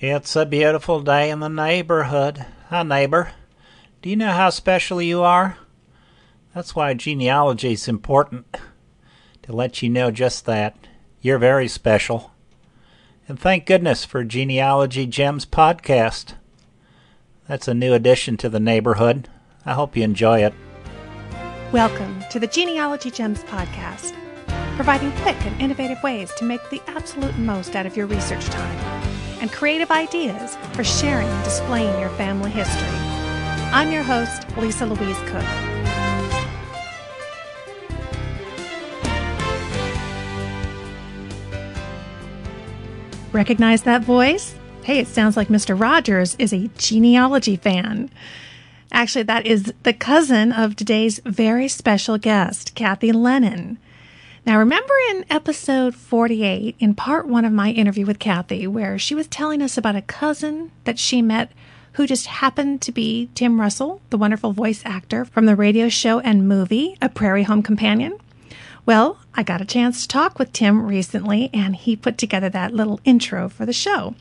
It's a beautiful day in the neighborhood. Hi, neighbor. Do you know how special you are? That's why genealogy is important. To let you know just that. You're very special. And thank goodness for Genealogy Gems podcast. That's a new addition to the neighborhood. I hope you enjoy it. Welcome to the Genealogy Gems podcast, providing quick and innovative ways to make the absolute most out of your research time and creative ideas for sharing and displaying your family history. I'm your host, Lisa Louise Cooke. Recognize that voice? Hey, it sounds like Mr. Rogers is a genealogy fan. Actually, that is the cousin of today's very special guest, Kathy Lennon. Now, remember in episode 48, in part one of my interview with Kathy, where she was telling us about a cousin that she met who just happened to be Tim Russell, the wonderful voice actor from the radio show and movie A Prairie Home Companion? Well, I got a chance to talk with Tim recently, and he put together that little intro for the show.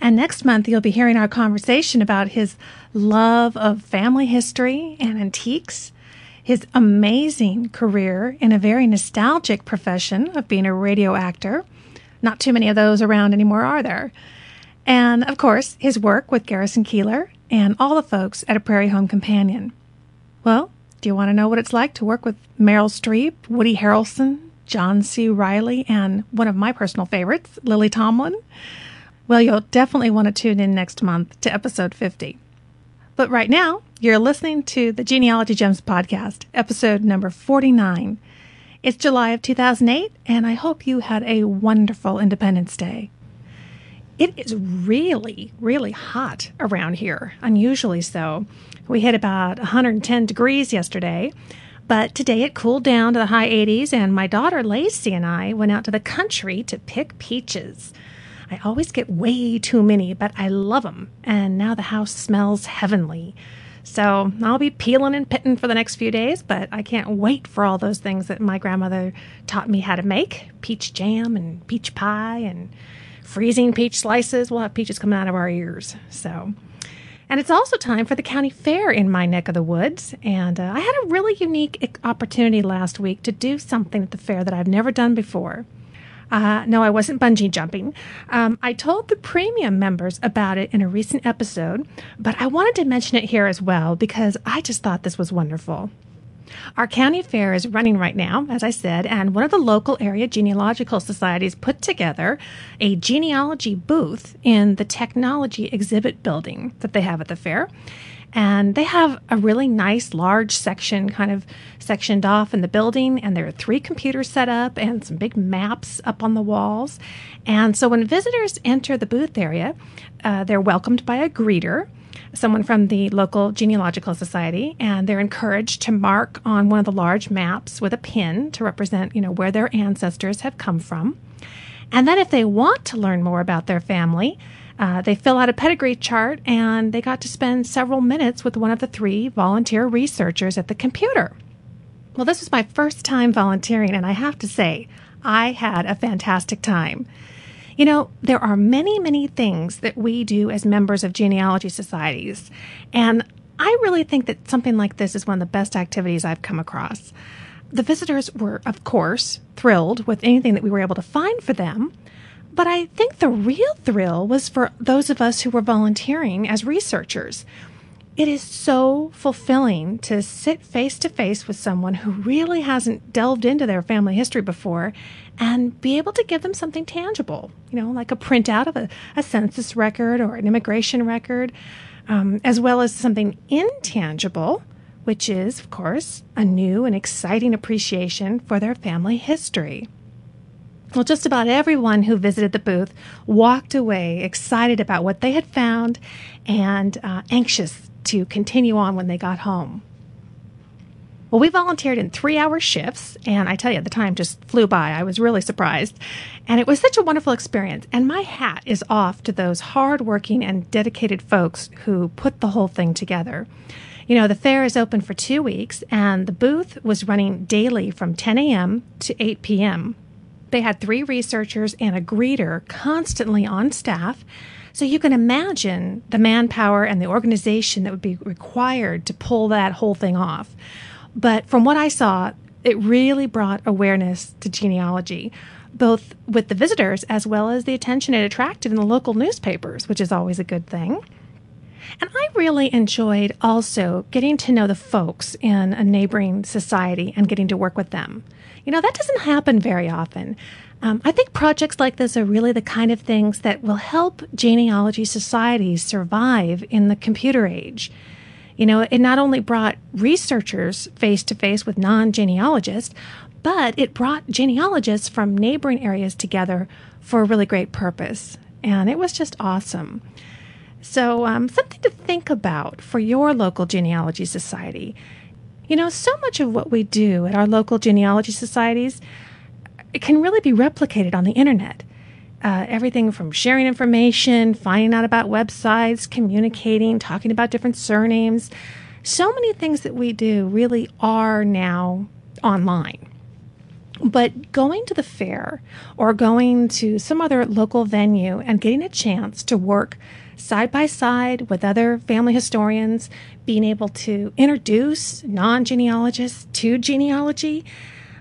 And next month, you'll be hearing our conversation about his love of family history and antiques his amazing career in a very nostalgic profession of being a radio actor. Not too many of those around anymore, are there? And of course, his work with Garrison Keillor and all the folks at A Prairie Home Companion. Well, do you want to know what it's like to work with Meryl Streep, Woody Harrelson, John C. Reilly, and one of my personal favorites, Lily Tomlin? Well, you'll definitely want to tune in next month to episode 50. But right now, you're listening to the Genealogy Gems podcast, episode number 49. It's July of 2008, and I hope you had a wonderful Independence Day. It is really, really hot around here, unusually so. We hit about 110 degrees yesterday, but today it cooled down to the high 80s, and my daughter Lacey and I went out to the country to pick peaches. I always get way too many, but I love them, and now the house smells heavenly. So I'll be peeling and pitting for the next few days, but I can't wait for all those things that my grandmother taught me how to make peach jam and peach pie and freezing peach slices. We'll have peaches coming out of our ears. So. And it's also time for the county fair in my neck of the woods. And uh, I had a really unique opportunity last week to do something at the fair that I've never done before. Uh, no, I wasn't bungee jumping. Um, I told the premium members about it in a recent episode, but I wanted to mention it here as well because I just thought this was wonderful. Our county fair is running right now, as I said, and one of the local area genealogical societies put together a genealogy booth in the technology exhibit building that they have at the fair. And they have a really nice large section kind of sectioned off in the building. And there are three computers set up and some big maps up on the walls. And so when visitors enter the booth area, uh, they're welcomed by a greeter someone from the local genealogical society and they're encouraged to mark on one of the large maps with a pin to represent you know where their ancestors have come from and then if they want to learn more about their family uh, they fill out a pedigree chart and they got to spend several minutes with one of the three volunteer researchers at the computer. Well, this was my first time volunteering, and I have to say, I had a fantastic time. You know, there are many, many things that we do as members of genealogy societies, and I really think that something like this is one of the best activities I've come across. The visitors were, of course, thrilled with anything that we were able to find for them, but I think the real thrill was for those of us who were volunteering as researchers. It is so fulfilling to sit face to face with someone who really hasn't delved into their family history before and be able to give them something tangible, you know, like a printout of a, a census record or an immigration record, um, as well as something intangible, which is, of course, a new and exciting appreciation for their family history. Well, just about everyone who visited the booth walked away excited about what they had found and uh, anxious to continue on when they got home. Well, we volunteered in three hour shifts, and I tell you, the time just flew by. I was really surprised. And it was such a wonderful experience. And my hat is off to those hardworking and dedicated folks who put the whole thing together. You know, the fair is open for two weeks, and the booth was running daily from 10 a.m. to 8 p.m. They had three researchers and a greeter constantly on staff. So you can imagine the manpower and the organization that would be required to pull that whole thing off. But from what I saw, it really brought awareness to genealogy, both with the visitors as well as the attention it attracted in the local newspapers, which is always a good thing. And I really enjoyed also getting to know the folks in a neighboring society and getting to work with them. You know, that doesn't happen very often. Um, I think projects like this are really the kind of things that will help genealogy societies survive in the computer age. You know, it not only brought researchers face to face with non genealogists, but it brought genealogists from neighboring areas together for a really great purpose. And it was just awesome. So, um, something to think about for your local genealogy society. You know, so much of what we do at our local genealogy societies it can really be replicated on the internet. Uh, everything from sharing information, finding out about websites, communicating, talking about different surnames. So many things that we do really are now online. But going to the fair or going to some other local venue and getting a chance to work side by side with other family historians, being able to introduce non genealogists to genealogy,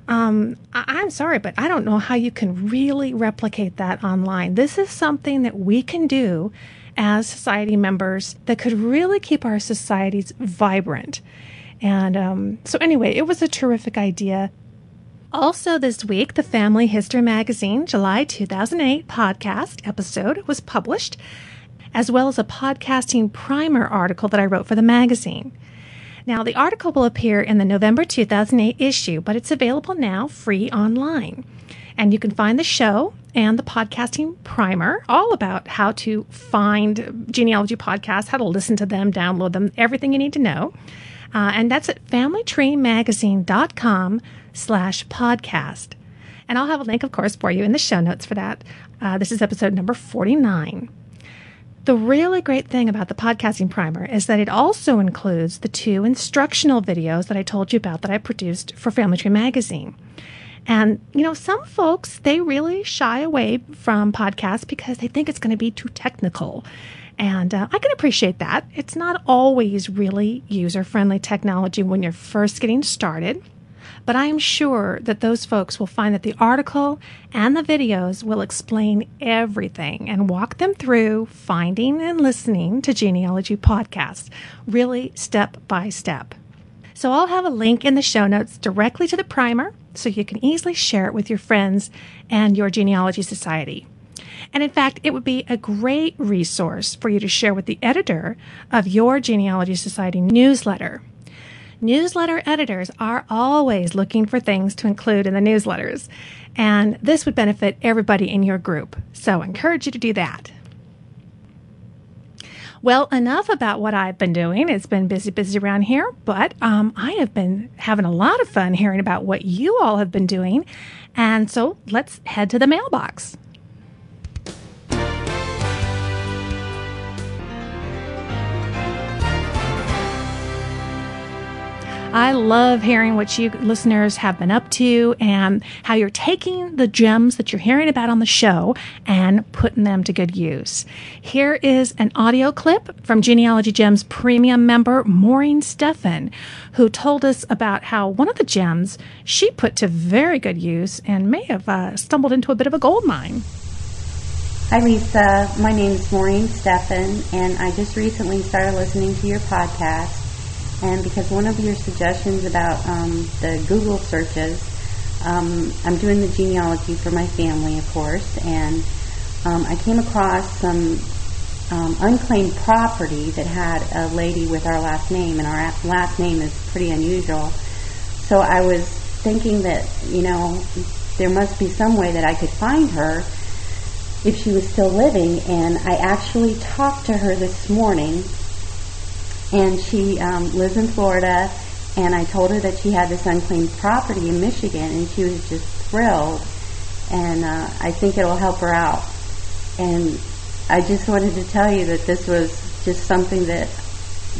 um, I- am sorry, but I don't know how you can really replicate that online. This is something that we can do as society members that could really keep our societies vibrant. And um, so, anyway, it was a terrific idea. Also, this week, the Family History Magazine July 2008 podcast episode was published, as well as a podcasting primer article that I wrote for the magazine. Now, the article will appear in the November 2008 issue, but it's available now free online. And you can find the show and the podcasting primer, all about how to find genealogy podcasts, how to listen to them, download them, everything you need to know. Uh, and that's at familytreemagazine.com slash podcast. And I'll have a link, of course, for you in the show notes for that. Uh, this is episode number 49. The really great thing about the podcasting primer is that it also includes the two instructional videos that I told you about that I produced for Family Tree Magazine. And, you know, some folks, they really shy away from podcasts because they think it's going to be too technical. And uh, I can appreciate that. It's not always really user friendly technology when you're first getting started. But I am sure that those folks will find that the article and the videos will explain everything and walk them through finding and listening to genealogy podcasts, really step by step. So I'll have a link in the show notes directly to the primer so you can easily share it with your friends and your genealogy society. And in fact, it would be a great resource for you to share with the editor of your Genealogy Society newsletter. Newsletter editors are always looking for things to include in the newsletters, and this would benefit everybody in your group. So I encourage you to do that. Well, enough about what I've been doing. It's been busy, busy around here, but um, I have been having a lot of fun hearing about what you all have been doing. And so let's head to the mailbox. I love hearing what you listeners have been up to and how you're taking the gems that you're hearing about on the show and putting them to good use. Here is an audio clip from Genealogy Gems premium member Maureen Steffen, who told us about how one of the gems she put to very good use and may have uh, stumbled into a bit of a gold mine. Hi, Lisa. My name is Maureen Steffen, and I just recently started listening to your podcast and because one of your suggestions about um, the Google searches, um, I'm doing the genealogy for my family, of course, and um, I came across some um, unclaimed property that had a lady with our last name, and our last name is pretty unusual. So I was thinking that, you know, there must be some way that I could find her if she was still living, and I actually talked to her this morning and she um, lives in Florida. And I told her that she had this unclaimed property in Michigan, and she was just thrilled. And uh, I think it'll help her out. And I just wanted to tell you that this was just something that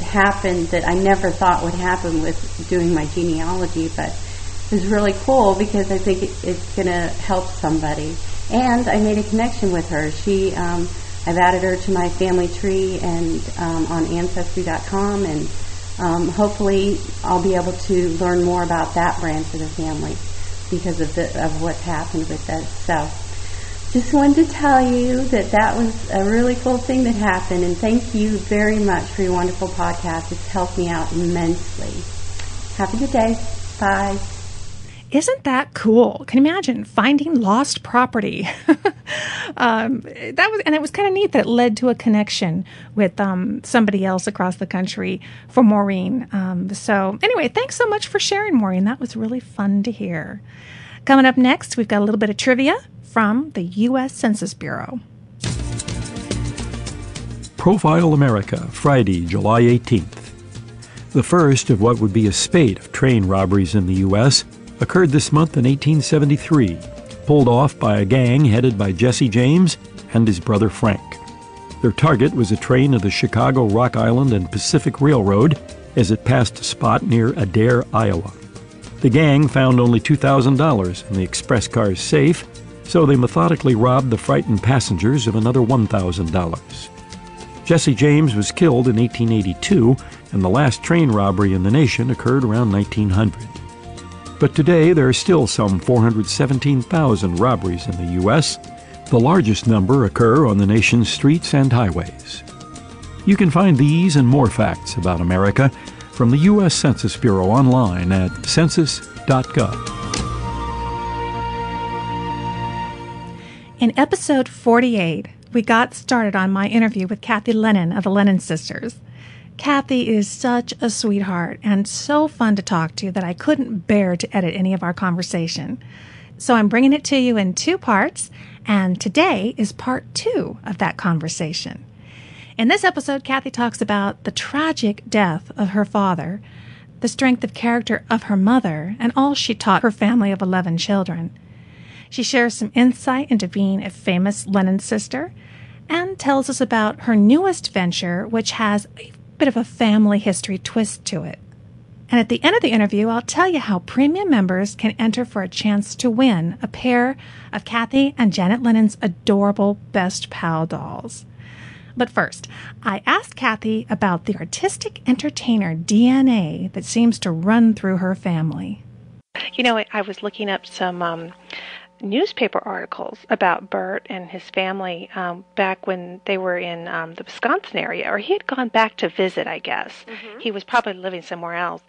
happened that I never thought would happen with doing my genealogy, but it was really cool because I think it, it's going to help somebody. And I made a connection with her. She um, I've added her to my family tree and um, on Ancestry.com, and um, hopefully I'll be able to learn more about that branch of the family because of the of what's happened with that. So, just wanted to tell you that that was a really cool thing that happened, and thank you very much for your wonderful podcast. It's helped me out immensely. Have a good day. Bye. Isn't that cool? Can you imagine finding lost property? um, that was, and it was kind of neat that it led to a connection with um, somebody else across the country for Maureen. Um, so, anyway, thanks so much for sharing, Maureen. That was really fun to hear. Coming up next, we've got a little bit of trivia from the U.S. Census Bureau. Profile America, Friday, July 18th. The first of what would be a spate of train robberies in the U.S occurred this month in 1873, pulled off by a gang headed by Jesse James and his brother Frank. Their target was a train of the Chicago, Rock Island, and Pacific Railroad as it passed a spot near Adair, Iowa. The gang found only $2,000 in the express car's safe, so they methodically robbed the frightened passengers of another $1,000. Jesse James was killed in 1882, and the last train robbery in the nation occurred around 1900. But today there are still some 417,000 robberies in the U.S. The largest number occur on the nation's streets and highways. You can find these and more facts about America from the U.S. Census Bureau online at census.gov. In episode 48, we got started on my interview with Kathy Lennon of the Lennon Sisters. Kathy is such a sweetheart and so fun to talk to that I couldn't bear to edit any of our conversation. So I'm bringing it to you in two parts, and today is part two of that conversation. In this episode, Kathy talks about the tragic death of her father, the strength of character of her mother, and all she taught her family of 11 children. She shares some insight into being a famous Lennon sister and tells us about her newest venture, which has a bit of a family history twist to it. And at the end of the interview, I'll tell you how premium members can enter for a chance to win a pair of Kathy and Janet Lennon's adorable Best Pal dolls. But first, I asked Kathy about the artistic entertainer DNA that seems to run through her family. You know, I was looking up some um, newspaper articles about Bert and his family um, back when they were in um, the Wisconsin area, or he had gone back to visit, I guess. Mm-hmm. He was probably living somewhere else.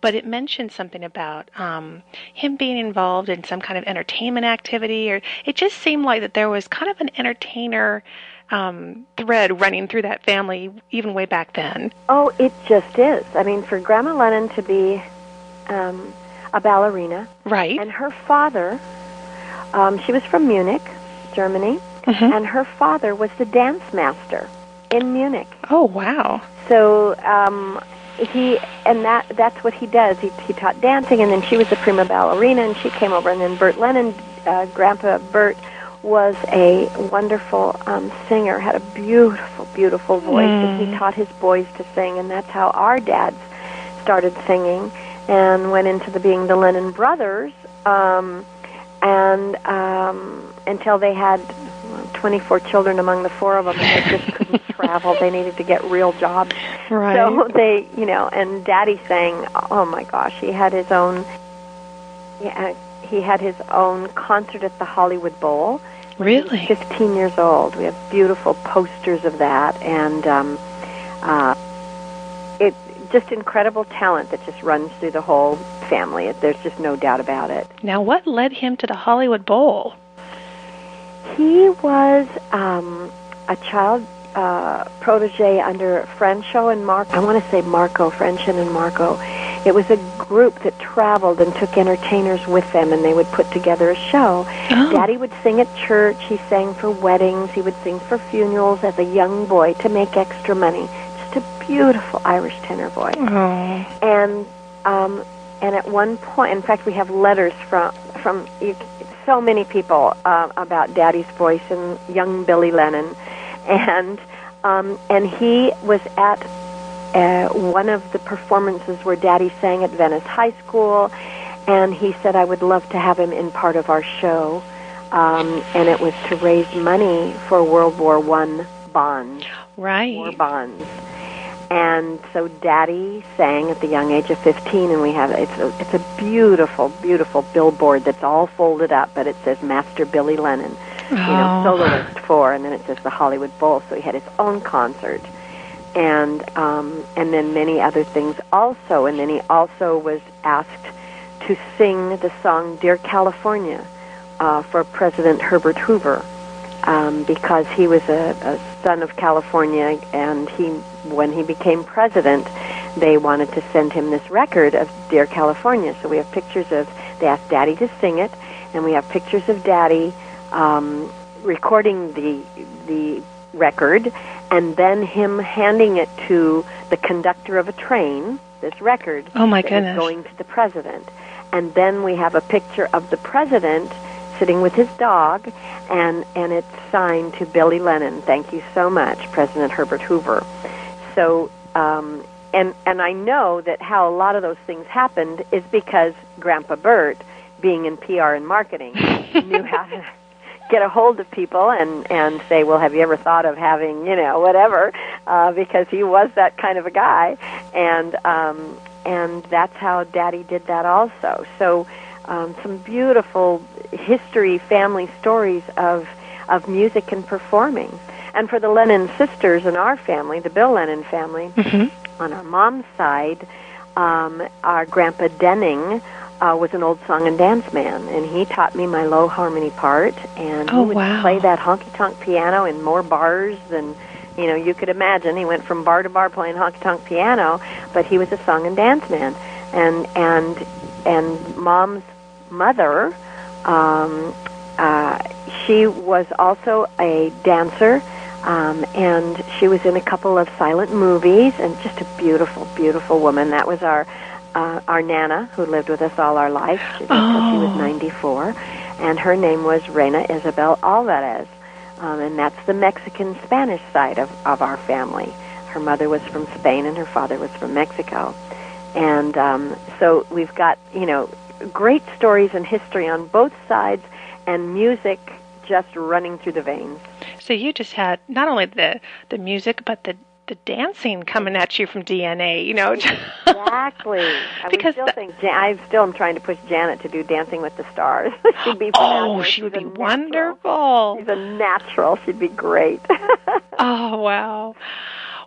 But it mentioned something about um, him being involved in some kind of entertainment activity, or it just seemed like that there was kind of an entertainer um, thread running through that family even way back then. Oh, it just is. I mean, for Grandma Lennon to be um, a ballerina, right, and her father um, she was from Munich, Germany, mm-hmm. and her father was the dance master in Munich. Oh wow! So um, he and that that's what he does. He he taught dancing, and then she was a prima ballerina, and she came over, and then Bert Lennon, uh, Grandpa Bert, was a wonderful um, singer, had a beautiful, beautiful voice, mm. and he mm. taught his boys to sing, and that's how our dads started singing, and went into the being the Lennon brothers. Um, and um, until they had 24 children among the four of them, and they just couldn't travel. They needed to get real jobs. Right. So they, you know, and Daddy sang. Oh my gosh, he had his own. Yeah, he had his own concert at the Hollywood Bowl. Really? 15 years old. We have beautiful posters of that, and um, uh, it just incredible talent that just runs through the whole family. There's just no doubt about it. Now, what led him to the Hollywood Bowl? He was um, a child uh, protege under Francho and Mark. I want to say Marco, Franchin and Marco. It was a group that traveled and took entertainers with them, and they would put together a show. Oh. Daddy would sing at church. He sang for weddings. He would sing for funerals as a young boy to make extra money. Just a beautiful Irish tenor voice. Oh. And um, and at one point, in fact, we have letters from from so many people uh, about Daddy's voice and young Billy Lennon, and um, and he was at uh, one of the performances where Daddy sang at Venice High School, and he said I would love to have him in part of our show, um, and it was to raise money for World War One bonds, Right. war bonds. And so Daddy sang at the young age of 15, and we have it's a, it's a beautiful, beautiful billboard that's all folded up, but it says Master Billy Lennon, you know, Oh. soloist for, and then it says the Hollywood Bowl. So he had his own concert, and um, and then many other things also. And then he also was asked to sing the song "Dear California" uh, for President Herbert Hoover um, because he was a, a son of California, and he, when he became president, they wanted to send him this record of "Dear California." So we have pictures of they asked Daddy to sing it, and we have pictures of Daddy um, recording the the record, and then him handing it to the conductor of a train. This record Oh, my goodness. going to the president, and then we have a picture of the president sitting with his dog, and and it's signed to Billy Lennon. Thank you so much, President Herbert Hoover. So, um, and and I know that how a lot of those things happened is because Grandpa Bert, being in PR and marketing, knew how to get a hold of people and and say, well, have you ever thought of having you know whatever, uh, because he was that kind of a guy, and um, and that's how Daddy did that also. So. Um, some beautiful history, family stories of of music and performing. And for the Lennon sisters in our family, the Bill Lennon family, on our mom's side, um, our grandpa Denning uh, was an old song and dance man, and he taught me my low harmony part, and Oh, he would wow. play that honky tonk piano in more bars than you know you could imagine. He went from bar to bar playing honky tonk piano, but he was a song and dance man, and and and mom's mother. Um, uh, she was also a dancer, um, and she was in a couple of silent movies, and just a beautiful, beautiful woman. That was our uh, our nana who lived with us all our life she, until she was Oh. 94, and her name was Reina Isabel Alvarez, um, and that's the Mexican Spanish side of of our family. Her mother was from Spain, and her father was from Mexico, and um, so we've got you know great stories and history on both sides, and music just running through the veins. So you just had not only the the music, but the the dancing coming at you from DNA. You know. Exactly. I Because still the- think Jan- I still am trying to push Janet to do Dancing with the Stars. She'd be oh, she would be wonderful. She's a natural. She'd be great. Oh wow.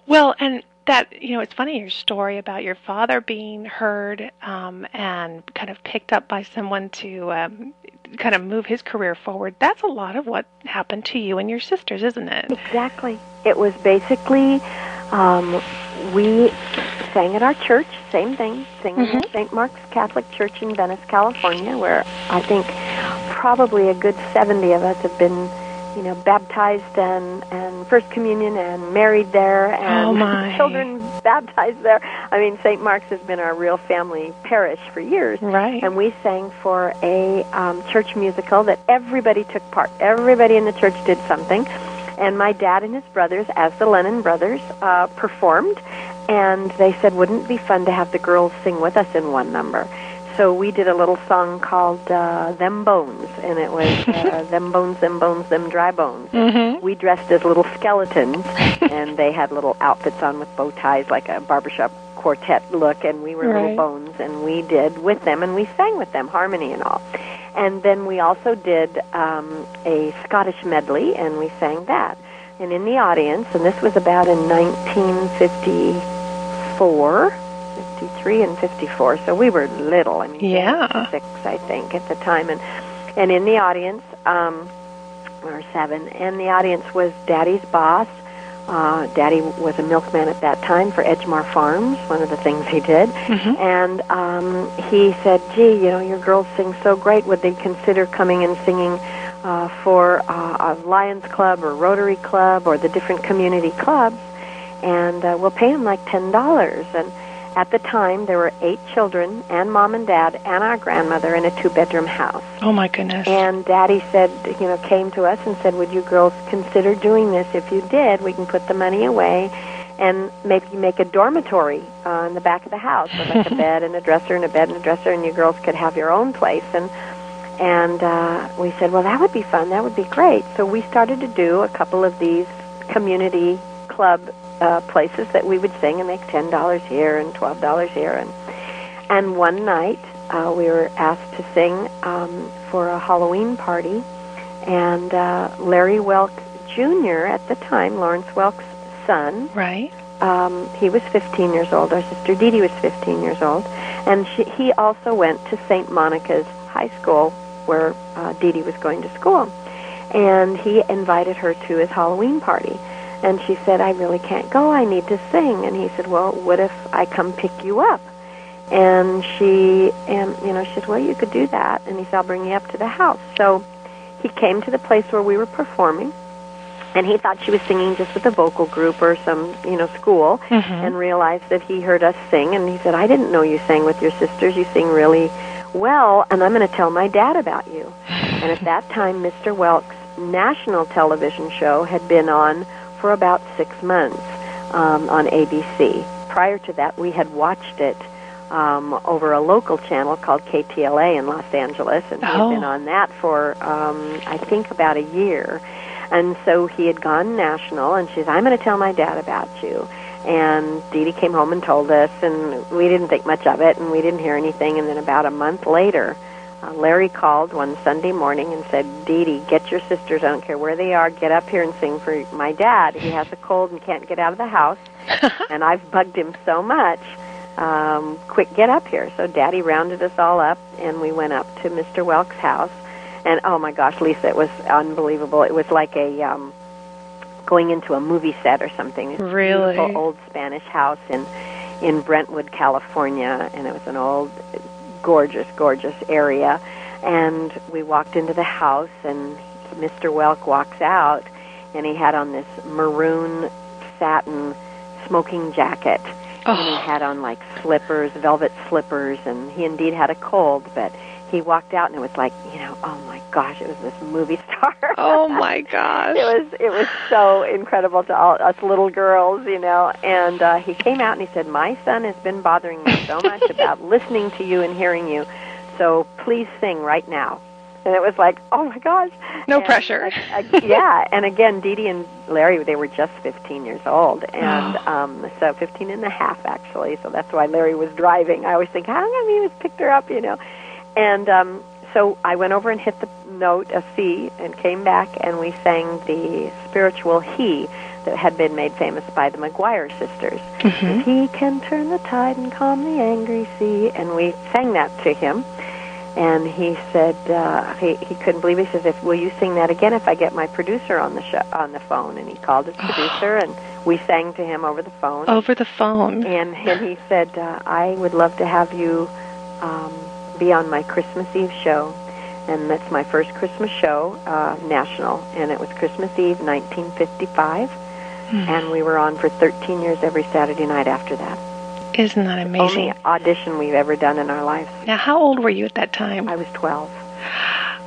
Well, and that you know, it's funny your story about your father being heard um, and kind of picked up by someone to um, kind of move his career forward. That's a lot of what happened to you and your sisters, isn't it? Exactly. It was basically um, we sang at our church, same thing, singing at St. Mark's Catholic Church in Venice, California, where I think probably a good 70 of us have been, you know, baptized and, and First Communion and married there and Oh, children baptized there. I mean, St. Mark's has been our real family parish for years. Right. And we sang for a um, church musical that everybody took part. Everybody in the church did something. And my dad and his brothers, as the Lennon brothers, uh, performed. And they said, wouldn't it be fun to have the girls sing with us in one number? So we did a little song called uh, Them Bones. And it was uh, Them Bones, Them Bones, Them Dry Bones. Mhm. We dressed as little skeletons. and they had little outfits on with bow ties, like a barbershop quartet look. And we were little bones. And we did with them. And we sang with them, harmony and all. And then we also did um, a Scottish medley, and we sang that. And in the audience, and this was about in 1954, 53 and 54, so we were little. I mean, Yeah. six, I think, at the time. And, and in the audience, um, or seven, and the audience was Daddy's boss. Uh, Daddy was a milkman at that time for Edgemar Farms, one of the things he did. Mhm. And um, he said, gee, you know, your girls sing so great. Would they consider coming and singing uh, for uh, a Lions Club or Rotary Club or the different community clubs? And uh, we'll pay them like $10. And at the time, there were eight children and mom and dad and our grandmother in a two-bedroom house. Oh my goodness. And Daddy said, you know, came to us and said, "Would you girls consider doing this? If you did, we can put the money away, and maybe make a dormitory uh, in the back of the house with like a bed and a dresser and a bed and a dresser, and you girls could have your own place." And and uh, we said, "Well, that would be fun. That would be great." So we started to do a couple of these community club uh, places that we would sing and make ten dollars here and twelve dollars here, and and one night uh, we were asked to sing um, for a Halloween party, and uh, Larry Welk Jr. at the time, Lawrence Welk's son, Right. um, he was 15 years old. Our sister Dee Dee was 15 years old, and she, he also went to St. Monica's High School, where uh, Dee Dee was going to school, and he invited her to his Halloween party. And she said, "I really can't go. I need to sing." And he said, "Well, what if I come pick you up?" And she, and you know, she said, "Well, you could do that." And he said, "I'll bring you up to the house." So he came to the place where we were performing and he thought she was singing just with a vocal group or some you know school mm-hmm. and realized that he heard us sing and he said i didn't know you sang with your sisters you sing really well and i'm going to tell my dad about you and at that time mr welk's national television show had been on for about six months um, on abc prior to that we had watched it um, over a local channel called KTLA in Los Angeles, and he Oh. had been on that for um, I think about a year. And so he had gone national, and she said, "I'm going to tell my dad about you." And Dee Dee came home and told us, and we didn't think much of it, and we didn't hear anything. And then about a month later, uh, Larry called one Sunday morning and said, "Dee Dee, get your sisters. I don't care where they are. Get up here and sing for my dad. He has a cold and can't get out of the house, and I've bugged him so much." um, quick, get up here. So Daddy rounded us all up, and we went up to Mr. Welk's house. And oh my gosh, Lisa, it was unbelievable. It was like a um, going into a movie set or something. This Really? beautiful old Spanish house in in Brentwood, California, and it was an old, gorgeous, gorgeous area. And we walked into the house, and Mr. Welk walks out, and he had on this maroon satin smoking jacket and he Oh, had on like slippers, velvet slippers, and he indeed had a cold, but he walked out and it was like, you know, oh my gosh, it was this movie star. oh my gosh. it was it was so incredible to all us little girls, you know. And uh, he came out and he said, "My son has been bothering me so much about listening to you and hearing you, so please sing right now." And it was like, "Oh my gosh!" No And, pressure. uh, yeah, and again, Dee Dee and Larry, they were just 15 years old, and Oh. um, so 15 and a half actually. So that's why Larry was driving. I always think, how come he was picked her up, you know? And um, so I went over and hit the note, a C, and came back, and we sang the spiritual He that had been made famous by the McGuire sisters. Mhm. He can turn the tide and calm the angry sea. And we sang that to him. And he said uh, he he couldn't believe it. He says, "If will you sing that again if I get my producer on the show, on the phone?" And he called his producer, and we sang to him over the phone. Over the phone. And and he said, uh, "I would love to have you um, be on my Christmas Eve show." And that's my first Christmas show, uh, national, and it was Christmas Eve, 1955. And we were on for 13 years every Saturday night after that. Isn't that amazing? Only audition we've ever done in our lives. Now, how old were you at that time? I was 12.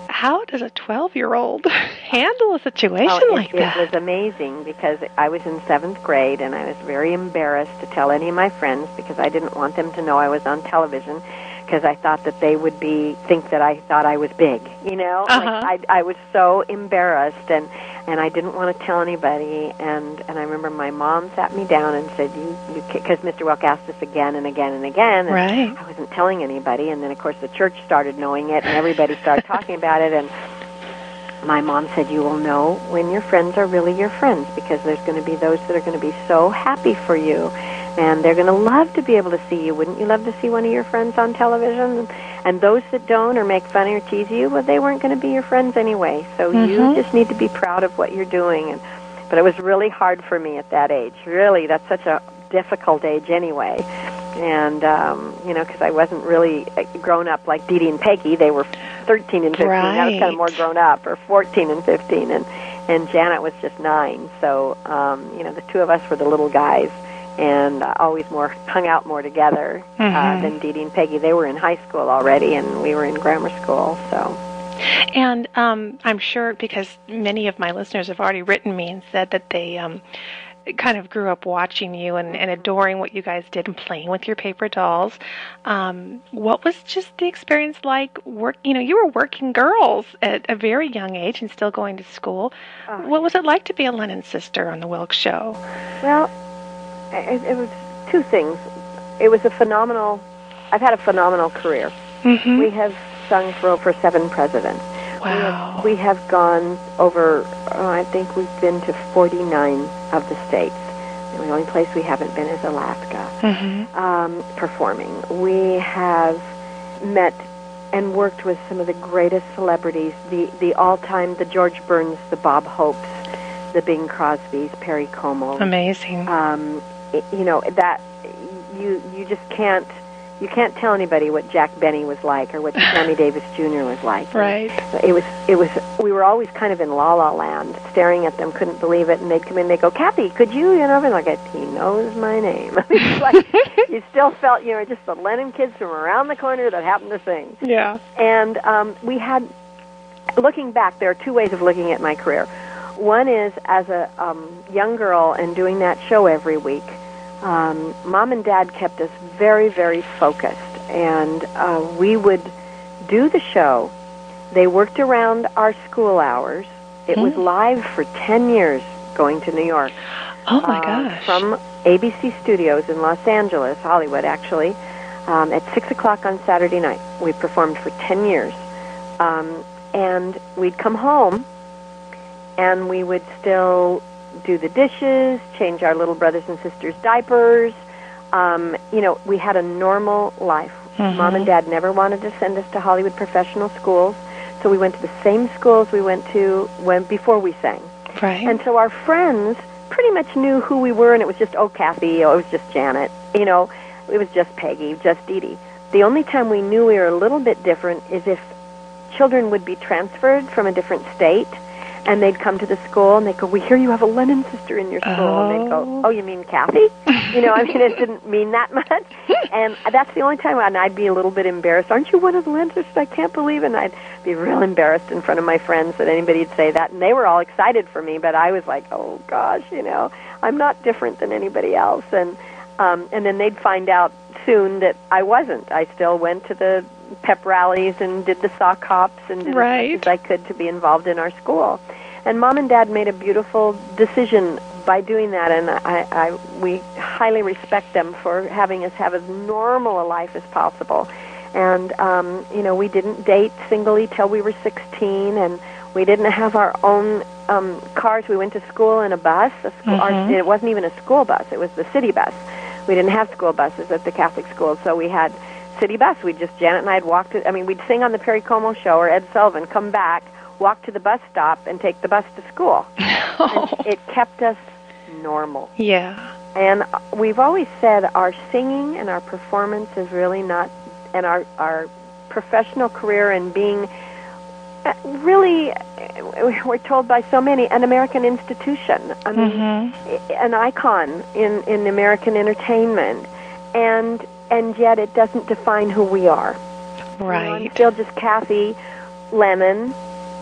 How does a 12 year old handle a situation Oh, it, like that? it was amazing because I was in seventh grade and I was very embarrassed to tell any of my friends because I didn't want them to know I was on television because I thought that they would be think that I thought I was big. You know, Uh-huh. like I I was so embarrassed and and I didn't want to tell anybody and and I remember my mom sat me down and said you you because Mr. Welk asked us again and again and again and Right. I wasn't telling anybody, and then of course the church started knowing it, and everybody started talking about it. And my mom said, "You will know when your friends are really your friends, because there's going to be those that are going to be so happy for you, and they're going to love to be able to see you. Wouldn't you love to see one of your friends on television? And those that don't or make fun or tease you, well, they weren't going to be your friends anyway. So you Mhm. just need to be proud of what you're doing." And but it was really hard for me at that age. Really, that's such a difficult age anyway and um, you know, because I wasn't really uh, grown up like Dee Dee and Peggy. They were 13 and 15. I was kind of more grown up, or 14 and 15, and and Janet was just nine. So um, you know, the two of us were the little guys, and uh, always more hung out more together uh, Mhm. than Dee Dee and Peggy. They were in high school already, and we were in grammar school. So And um, I'm sure because many of my listeners have already written me and said that they um, kind of grew up watching you and, and adoring what you guys did and playing with your paper dolls. Um, what was just the experience like? Work, you know, you were working girls at a very young age and still going to school. Oh. What was it like to be a Lennon sister on the Welk's Show? Well, it, it was two things. It was a phenomenal. I've had a phenomenal career. Mm-hmm. We have sung for over seven presidents. Wow. We have, we have gone over. Uh, I think we've been to 49 of the states. The only place we haven't been is Alaska. Mm-hmm. um, performing. We have met and worked with some of the greatest celebrities, the, the all-time, the George Burns, the Bob Hopes, the Bing Crosbys, Perry Como. Amazing. Um, you know that you you just can't you can't tell anybody what Jack Benny was like or what Sammy Davis Jr. was like. right. It was it was we were always kind of in la la land, staring at them, couldn't believe it, and they'd come in, and they'd go, "Kathy, could you?" You know, and like, "He knows my name." like you still felt you know just the Lennon kids from around the corner that happened to sing. Yeah. And um, we had, looking back, there are two ways of looking at my career. One is as a um, young girl and doing that show every week. Um, Mom and Dad kept us very, very focused, and uh, we would do the show. They worked around our school hours. It was live for 10 years going to New York Oh my uh, gosh. from ABC Studios in Los Angeles, Hollywood, actually, um, at six o'clock on Saturday night. We performed for ten years, um, and we'd come home, and we would still do the dishes, change our little brothers and sisters' diapers. Um, you know, we had a normal life. Mom and Dad never wanted to send us to Hollywood professional schools, so we went to the same schools we went to when before we sang. right. And so our friends pretty much knew who we were, and it was just, oh, Kathy, oh, it was just Janet. You know, it was just Peggy, just Dee Dee. The only time we knew we were a little bit different is if children would be transferred from a different state, and they'd come to the school, and they'd go, we hear you have a Lennon sister in your school. And they'd Oh. go, oh, you mean Kathy? you know, I mean, it didn't mean that much. And that's the only time, and I'd be a little bit embarrassed. Aren't you one of the Lennon sisters? I can't believe it. And I'd be real embarrassed in front of my friends that anybody'd say that. And they were all excited for me, but I was like, oh, gosh, you know, I'm not different than anybody else. And, um, and then they'd find out soon that I wasn't. I still went to the pep rallies and did the sock hops and did Right. as much as I could to be involved in our school. And mom and dad made a beautiful decision by doing that, and I, I we highly respect them for having us have as normal a life as possible. And um, you know, we didn't date singly till we were 16, and we didn't have our own um, cars. We went to school in a bus. A school, our, Mhm. it wasn't even a school bus; it was the city bus. We didn't have school buses at the Catholic school, so we had city bus. We just Janet and I'd walk to. I mean, we'd sing on the Perry Como show or Ed Sullivan, come back, walk to the bus stop, and take the bus to school. Oh. It kept us normal. yeah. And we've always said our singing and our performance is really not, and our our professional career and being uh, really, we're told by so many, an American institution. I mean, Mm-hmm. an icon in in American entertainment, and and yet it doesn't define who we are. You know, I'm still just Kathy Lennon,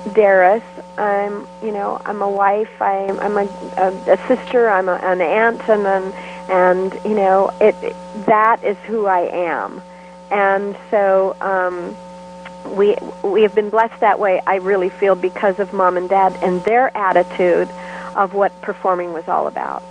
Daris. I'm, you know, I'm a wife. I'm, I'm a, a, a sister. I'm a, an aunt, and an, and you know, it, it. That is who I am, and so um, we we have been blessed that way. I really feel because of mom and dad and their attitude of what performing was all about.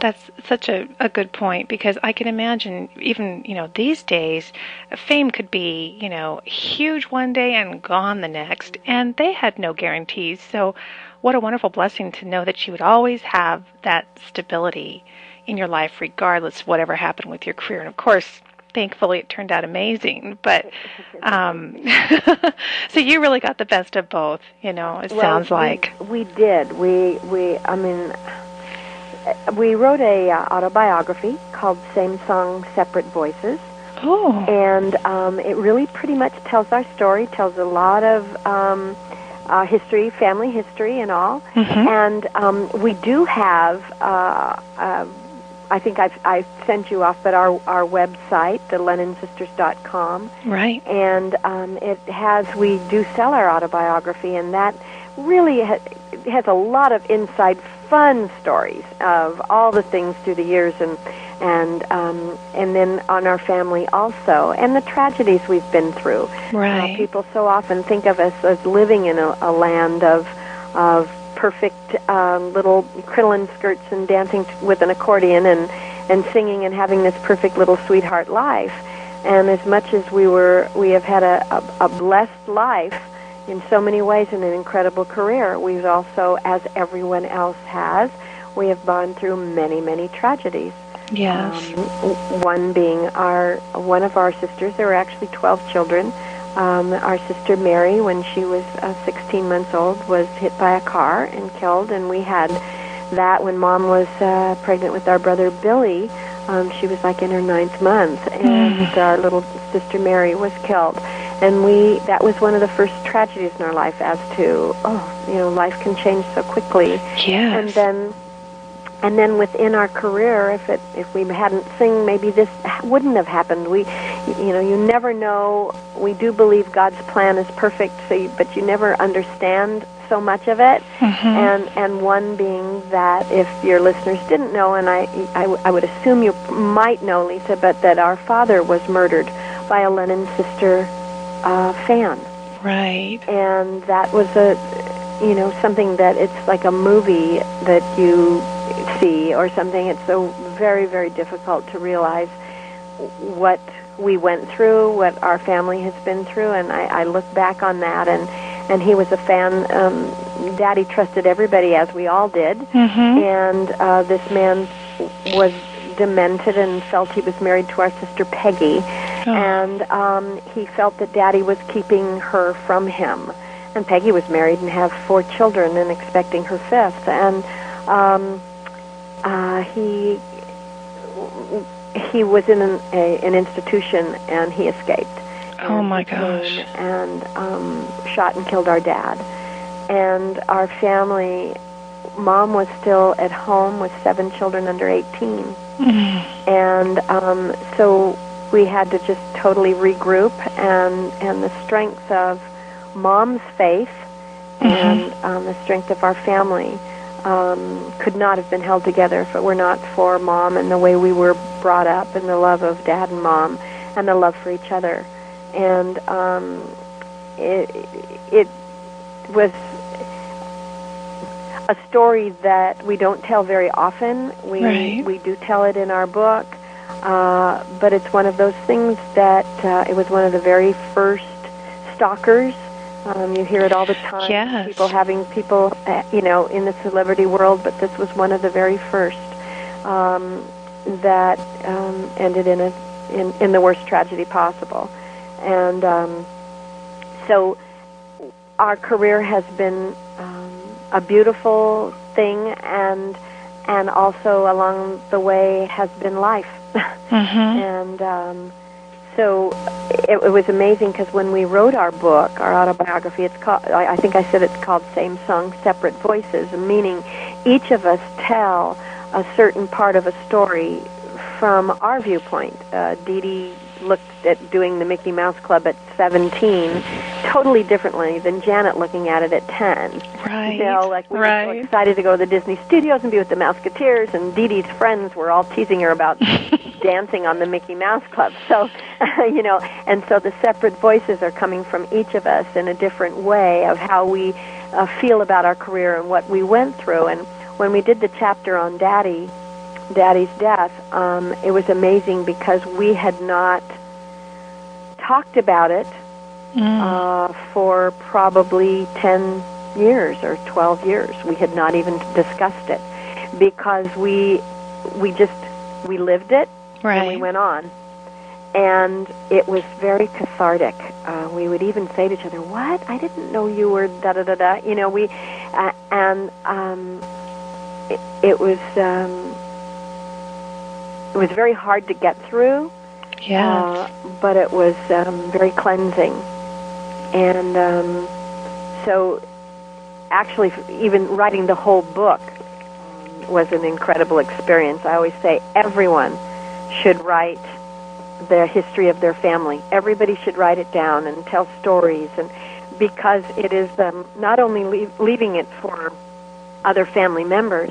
That's such a, a good point because I can imagine even, you know, these days, fame could be, you know, huge one day and gone the next, and they had no guarantees. So, what a wonderful blessing to know that you would always have that stability in your life, regardless of whatever happened with your career. And of course, thankfully, it turned out amazing. But, um, so you really got the best of both, you know, it Well, sounds we- like. we did. We we I mean we wrote a uh, autobiography called Same Song Separate Voices Oh, and um, it really pretty much tells our story, tells a lot of um, uh, history, family history, and all. Mhm. And um, we do have, uh, uh, I think I've, I've sent you off, but our, our website, the LennonSisters.com, right. and um, it has, we do sell our autobiography, and that really ha- has a lot of inside fun stories of all the things through the years and and um, and then on our family also, and the tragedies we've been through. Right. Uh, people so often think of us as living in a, a land of of perfect um, little crinoline skirts and dancing t- with an accordion and and singing and having this perfect little sweetheart life. And as much as we were, we have had a, a, a blessed life in so many ways in an incredible career. We've also, as everyone else has, we have gone through many, many tragedies. Yes. Um, one being our one of our sisters. There were actually twelve children. Um, our sister Mary, when she was uh, 16 months old, was hit by a car and killed, and we had that when Mom was uh, pregnant with our brother Billy. Um, she was like in her ninth month, and our little sister Mary was killed. And we that was one of the first tragedies in our life as to oh you know life can change so quickly Yes. and then and then within our career if it if we hadn't sing maybe this wouldn't have happened we you know you never know we do believe god's plan is perfect so you, but you never understand so much of it Mm-hmm. and and one being that if your listeners didn't know and I—I would assume you might know lisa but that our father was murdered by a lennon sister uh, fan right. and that was a you know something that it's like a movie that you see or something it's so very very difficult to realize what we went through what our family has been through and i, I look back on that and and he was a fan um daddy trusted everybody as we all did Mm-hmm. and uh, this man was demented and felt he was married to our sister Peggy, Oh. and um, he felt that Daddy was keeping her from him. And Peggy was married and have four children and expecting her fifth, and um, uh, he he was in an, a, an institution and he escaped. Oh, my gosh. And um, shot and killed our dad, and our family mom was still at home with seven children under 18 and um, so we had to just totally regroup and and the strength of mom's faith and um, the strength of our family um, could not have been held together if it were not for mom and the way we were brought up and the love of dad and mom and the love for each other. And um, it, it was a story that we don't tell very often. We Right. we do tell it in our book, uh, but it's one of those things that uh, it was one of the very first stalkers. Um, you hear it all the time. Yes. People having people, uh, you know, in the celebrity world, but this was one of the very first um, that um, ended in a in, in the worst tragedy possible, and um, so our career has been a beautiful thing, and and also along the way has been life. Mm-hmm. and um, so it, it was amazing because when we wrote our book, our autobiography, it's called. I, I think I said it's called "Same Song, Separate Voices," meaning each of us tell a certain part of a story from our viewpoint. Uh, Dee Dee looked at doing the Mickey Mouse Club at 17 totally differently than Janet looking at it at 10. Right. You know, like we were right. so excited to go to the Disney Studios and be with the Mouseketeers, and Dee Dee's friends were all teasing her about dancing on the Mickey Mouse Club. So, you know, and so the separate voices are coming from each of us in a different way of how we uh, feel about our career and what we went through. And when we did the chapter on Daddy, Daddy's death, um, it was amazing because we had not talked about it Mm. uh, for probably 10 years or 12 years. We had not even discussed it because we we just we lived it and we went on. And it was very cathartic. Uh, we would even say to each other, "What? I didn't know you were da da da da." You know, we uh, and um, it, it was um, it was very hard to get through Yes. uh, but it was um, very cleansing. And um, so, actually, even writing the whole book um, was an incredible experience. I always say everyone should write the history of their family. Everybody should write it down and tell stories, and because it is um, not only leave, leaving it for other family members,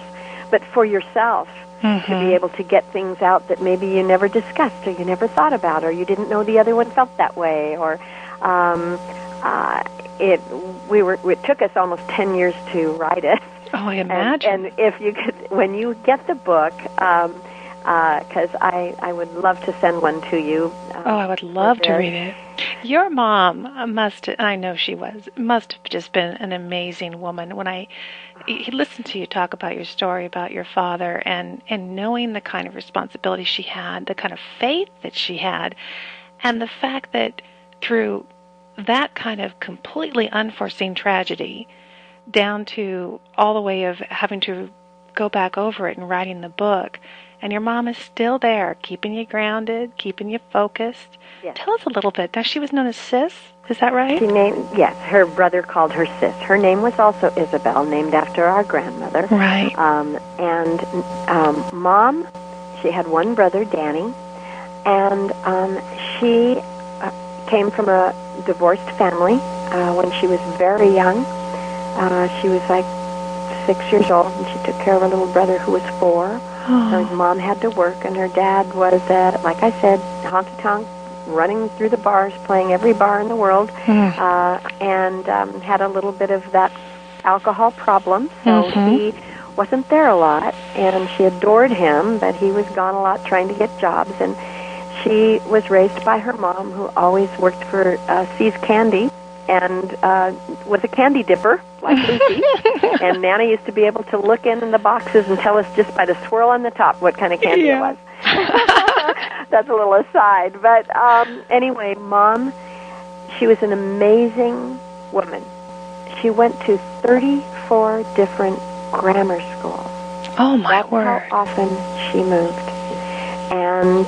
but for yourself Mm-hmm. to be able to get things out that maybe you never discussed or you never thought about or you didn't know the other one felt that way or um, uh, it we were it took us almost 10 years to write it Oh, I and, imagine. and if you could when you get the book um, because I, I would love to send one to you. Um, oh, I would love to read it. Your mom must, I know she was, must have just been an amazing woman. When I he listened to you talk about your story about your father and, and knowing the kind of responsibility she had, the kind of faith that she had, and the fact that through that kind of completely unforeseen tragedy, down to all the way of having to go back over it and writing the book, and your mom is still there, keeping you grounded, keeping you focused. Yes. Tell us a little bit. Now, she was known as Sis. Is that right? She named yes. Her brother called her sis. Her name was also Isabel, named after our grandmother. Right. Um, and um, mom, she had one brother, Danny, and um, she uh, came from a divorced family uh, when she was very young. Uh, she was like six years old, and she took care of her little brother who was four. Her mom had to work, and her dad was, uh, like I said, honky tonk, running through the bars, playing every bar in the world, Mm. uh, and um, had a little bit of that alcohol problem. So Mhm. he wasn't there a lot, and she adored him, but he was gone a lot trying to get jobs. And she was raised by her mom, who always worked for uh, See's Candy and uh, was a candy dipper like Lucy. and Nana used to be able to look in in the boxes and tell us just by the swirl on the top what kind of candy Yeah. it was. That's a little aside, but um, anyway, mom, she was an amazing woman. She went to 34 different grammar schools. oh my That's word. how often she moved. And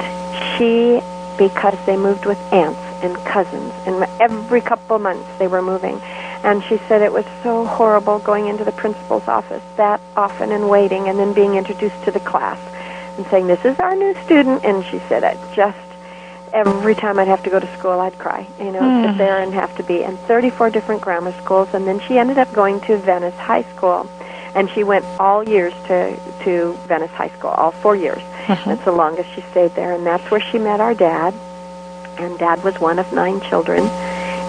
she, because they moved with aunts and cousins, and every couple of months they were moving. And she said it was so horrible going into the principal's office that often and waiting and then being introduced to the class and saying, This is our new student. And she said, it just every time I'd have to go to school, I'd cry, you know, Mm. sit there and have to be. in 34 different grammar schools. And then she ended up going to Venice High School. And she went all years to, to Venice High School, all four years. That's the longest she stayed there. And that's where she met our dad. And dad was one of nine children.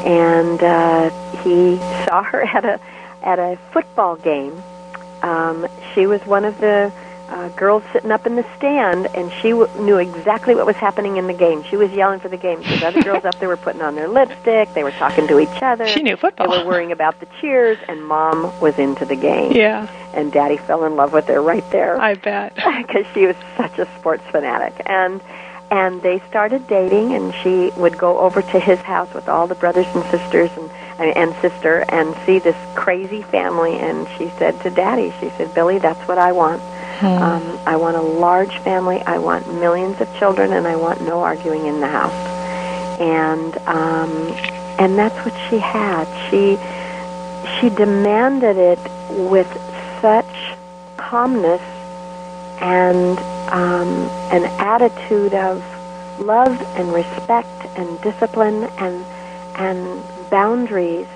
And uh, he saw her at a, at a football game. Um, she was one of the uh, girls sitting up in the stand, and she w- knew exactly what was happening in the game. She was yelling for the game. The other girls up there were putting on their lipstick. They were talking to each other. She knew football. They were worrying about the cheers, and mom was into the game. Yeah, And daddy fell in love with her right there I bet. because she was such a sports fanatic. And and they started dating, and she would go over to his house with all the brothers and sisters and and sister and see this crazy family. And she said to Daddy, she said, Billy, that's what I want. Um, I want a large family. I want millions of children, and I want no arguing in the house. And um, and that's what she had. She she demanded it with such calmness and um, an attitude of love and respect and discipline and and boundaries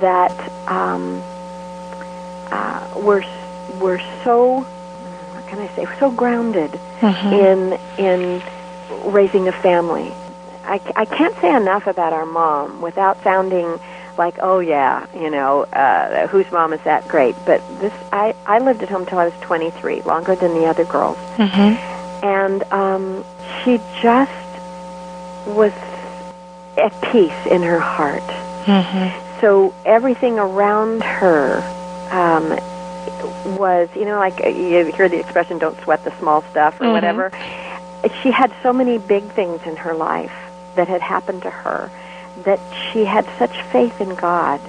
that um, uh, were were so what can I say so grounded Mm-hmm. in in raising a family. I, I can't say enough about our mom without sounding like oh yeah you know uh, whose mom is that great but this I I lived at home till I was 23 longer than the other girls Mm-hmm. and um, she just was at peace in her heart Mm-hmm. so everything around her um, was, you know, like uh, you hear the expression "don't sweat the small stuff" or Mhm. whatever. She had so many big things in her life that had happened to her that she had such faith in God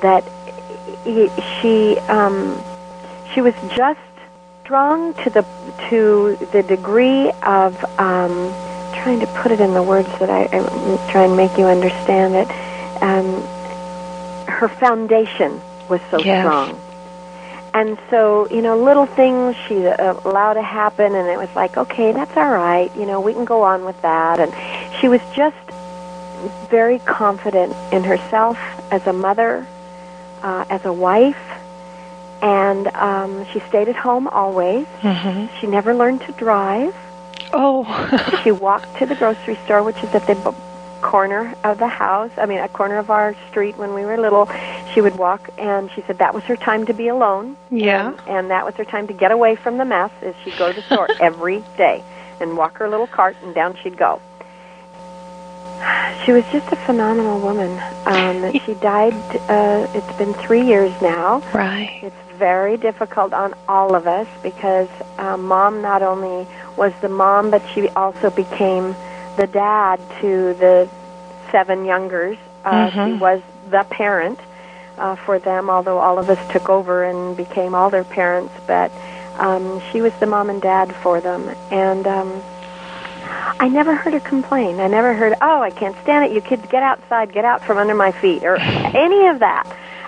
that she um, she was just strong to the to the degree of um, trying to put it in the words that I, I try and make you understand it. Um, her foundation was so Yes. strong. And so, you know, little things she uh, allowed to happen, and it was like, okay, that's all right. You know, we can go on with that. And she was just very confident in herself as a mother, uh, as a wife, and um, she stayed at home always. Mm-hmm. She never learned to drive. Oh. She walked to the grocery store, which is at the b- corner of the house. I mean, a corner of our street when we were little. She would walk, and she said that was her time to be alone. Yeah. And, and that was her time to get away from the mess. Is she'd go to the store every day and walk her little cart, and down she'd go. She was just a phenomenal woman. Um, she died. Uh, it's been three years now. right. It's very difficult on all of us because um, mom not only was the mom, but she also became the dad to the seven youngers. Uh, She Mhm. was the parent uh, for them, although all of us took over and became all their parents. But um, she was the mom and dad for them, and um, I never heard her complain. I never heard, "Oh, I can't stand it! You kids, get outside! Get out from under my feet!" or any of that.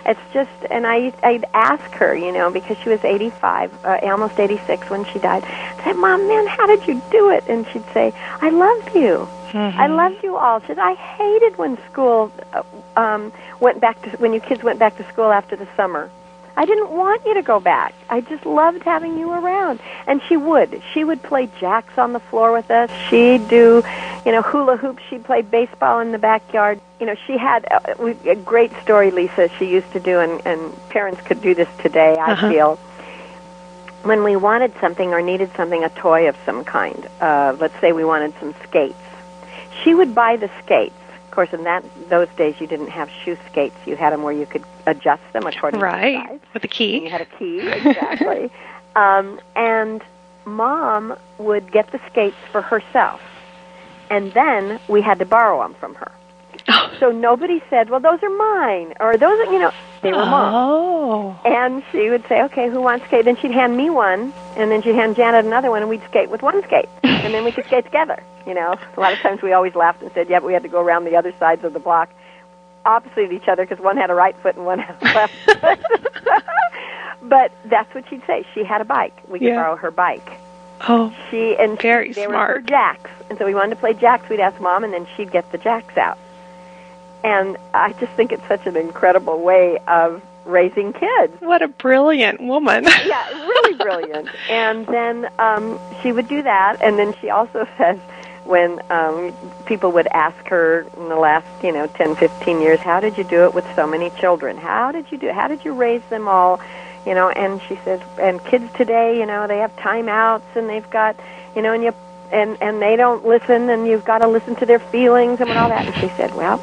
It's just, and I, I'd ask her, you know, because she was 85, uh, almost 86 when she died. I said, "Mom, man, how did you do it?" And she'd say, "I love you. I loved you all." She said, "I hated when school uh, um, went back to when you kids went back to school after the summer. I didn't want you to go back. I just loved having you around." And she would. She would play jacks on the floor with us. She'd do, you know, hula hoops. She'd play baseball in the backyard. You know, she had a, a great story, Lisa. She used to do, and, and parents could do this today. I Uh-huh. feel when we wanted something or needed something, a toy of some kind. Uh, let's say we wanted some skates. She would buy the skates. Of course, in that those days, you didn't have shoe skates. You had them where you could adjust them according to Right. size. With a And key. you had a key, exactly. um, and mom would get the skates for herself, and then we had to borrow them from her. So nobody said, "Well, those are mine," or "Those are," you know, they were mom. Oh. And she would say, "Okay, who wants skate?" Then she'd hand me one, and then she'd hand Janet another one, and we'd skate with one skate, and then we could skate together. You know, a lot of times we always laughed and said, "Yeah, but we had to go around the other sides of the block, opposite each other, because one had a right foot and one had a left foot." but that's what she'd say. She had a bike. We could Yeah. borrow her bike. Oh. She and Very they were her jacks, and so we wanted to play jacks. We'd ask mom, and then she'd get the jacks out. And I just think it's such an incredible way of raising kids What a brilliant woman. yeah, really brilliant. And then um, she would do that, and then she also says when um, people would ask her in the last, you know, ten, fifteen years, how did you do it with so many children? How did you do? How did you raise them all? You know, and she says, and kids today, you know, they have timeouts and they've got, you know, and you and and they don't listen, and you've got to listen to their feelings and all that. And she said, well.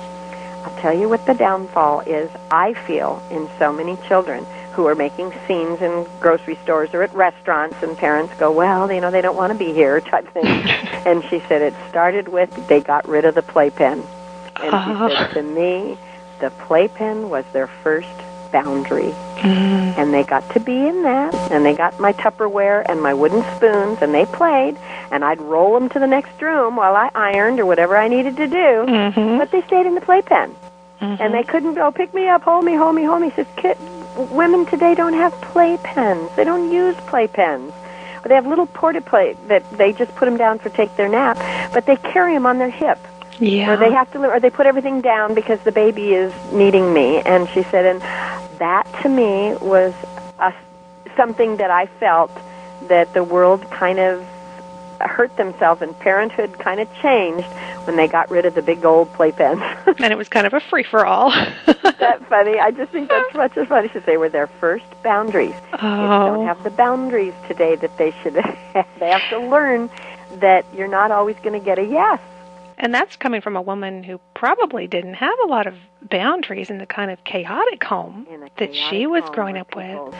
I'll tell you what the downfall is. I feel in so many children who are making scenes in grocery stores or at restaurants, and parents go, "Well, you know, they don't want to be here," type thing. and she said it started with they got rid of the playpen, and she said ah. to me, the playpen was their first boundary, Mm. and they got to be in that, and they got my Tupperware and my wooden spoons, and they played, and I'd roll them to the next room while I ironed or whatever I needed to do. Mhm. But they stayed in the playpen Mhm. and they couldn't go pick me up, hold me, hold me, hold me. Says, Kid, women today don't have playpens. They don't use playpens. They have little porta plate that they just put them down for take their nap, but they carry them on their hip. Yeah. Or they have to, or they put everything down because the baby is needing me. And she said, and that to me was a, something that I felt that the world kind of hurt themselves and parenthood kind of changed when they got rid of the big old playpens. and it was kind of a free for all. that funny. I just think that's much as funny because they were their first boundaries. Kids don't oh. have the boundaries today that they should have. they have to learn that you're not always going to get a yes. And that's coming from a woman who probably didn't have a lot of boundaries in the kind of chaotic home a that she was growing up with.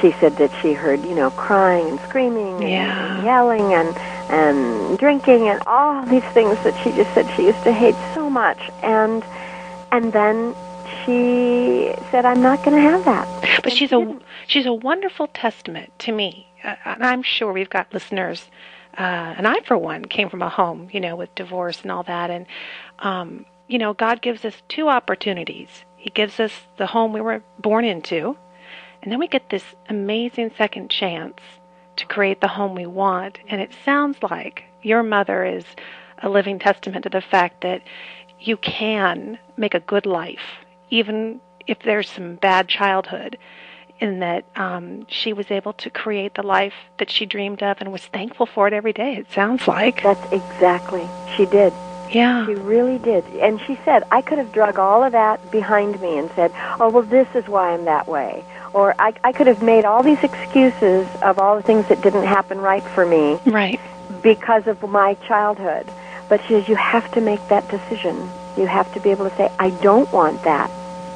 She said that she heard, you know, crying and screaming and, Yeah. and yelling and and drinking and all these things that she just said she used to hate so much. And and then she said, "I'm not going to have that." But And she's she a she's a wonderful testament to me, uh, and I'm sure we've got listeners. Uh, and I, for one, came from a home, you know, with divorce and all that, and um, you know, God gives us two opportunities. He gives us the home we were born into, and then we get this amazing second chance to create the home we want. And it sounds like your mother is a living testament to the fact that you can make a good life, even if there's some bad childhood. In that um, she was able to create the life that she dreamed of and was thankful for it every day. It sounds like. That's exactly. She did. Yeah. She really did. And she said, I could have drug all of that behind me and said, oh, well, this is why I'm that way. Or I, I could have made all these excuses of all the things that didn't happen right for me Right. because of my childhood. But she says, you have to make that decision. You have to be able to say, I don't want that.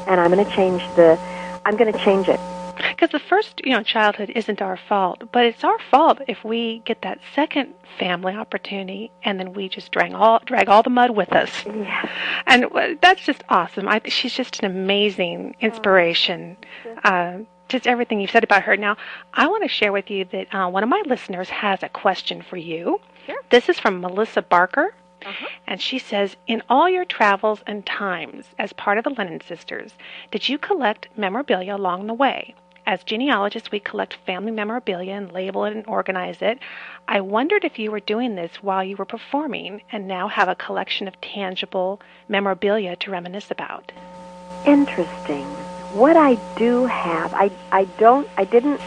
And I'm going to change the, I'm going to change it. Because the first, you know, childhood isn't our fault, but it's our fault if we get that second family opportunity and then we just drag all drag all the mud with us. Yeah. And uh, that's just awesome. I she's just an amazing inspiration. Uh, just everything you've said about her. Now, I want to share with you that uh, one of my listeners has a question for you. Sure. This is from Melissa Barker. And she says, In all your travels and times as part of the Lennon sisters, did you collect memorabilia along the way? As genealogists, we collect family memorabilia and label it and organize it. I wondered if you were doing this while you were performing and now have a collection of tangible memorabilia to reminisce about. Interesting. What I do have, I, I don't, I didn't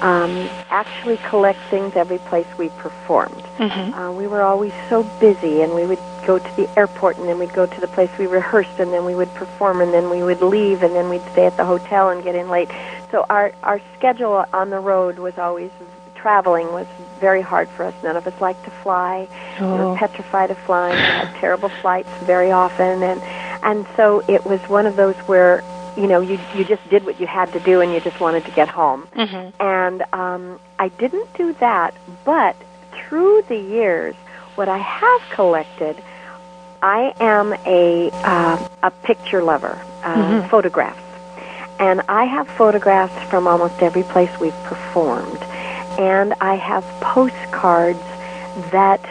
um, actually collect things every place we performed. Mm-hmm. Uh, we were always so busy, and we would go to the airport, and then we'd go to the place we rehearsed, and then we would perform, and then we would leave, and then we'd stay at the hotel and get in late. So our our schedule on the road was always traveling was very hard for us. None of us liked to fly. We Oh. were petrified of flying. We had terrible flights very often, and and so it was one of those where you know you you just did what you had to do, and you just wanted to get home. Mm-hmm. And um, I didn't do that, but through the years, what I have collected, I am a uh, a picture lover, uh, Mhm. photographs, and I have photographs from almost every place we've performed, and I have postcards that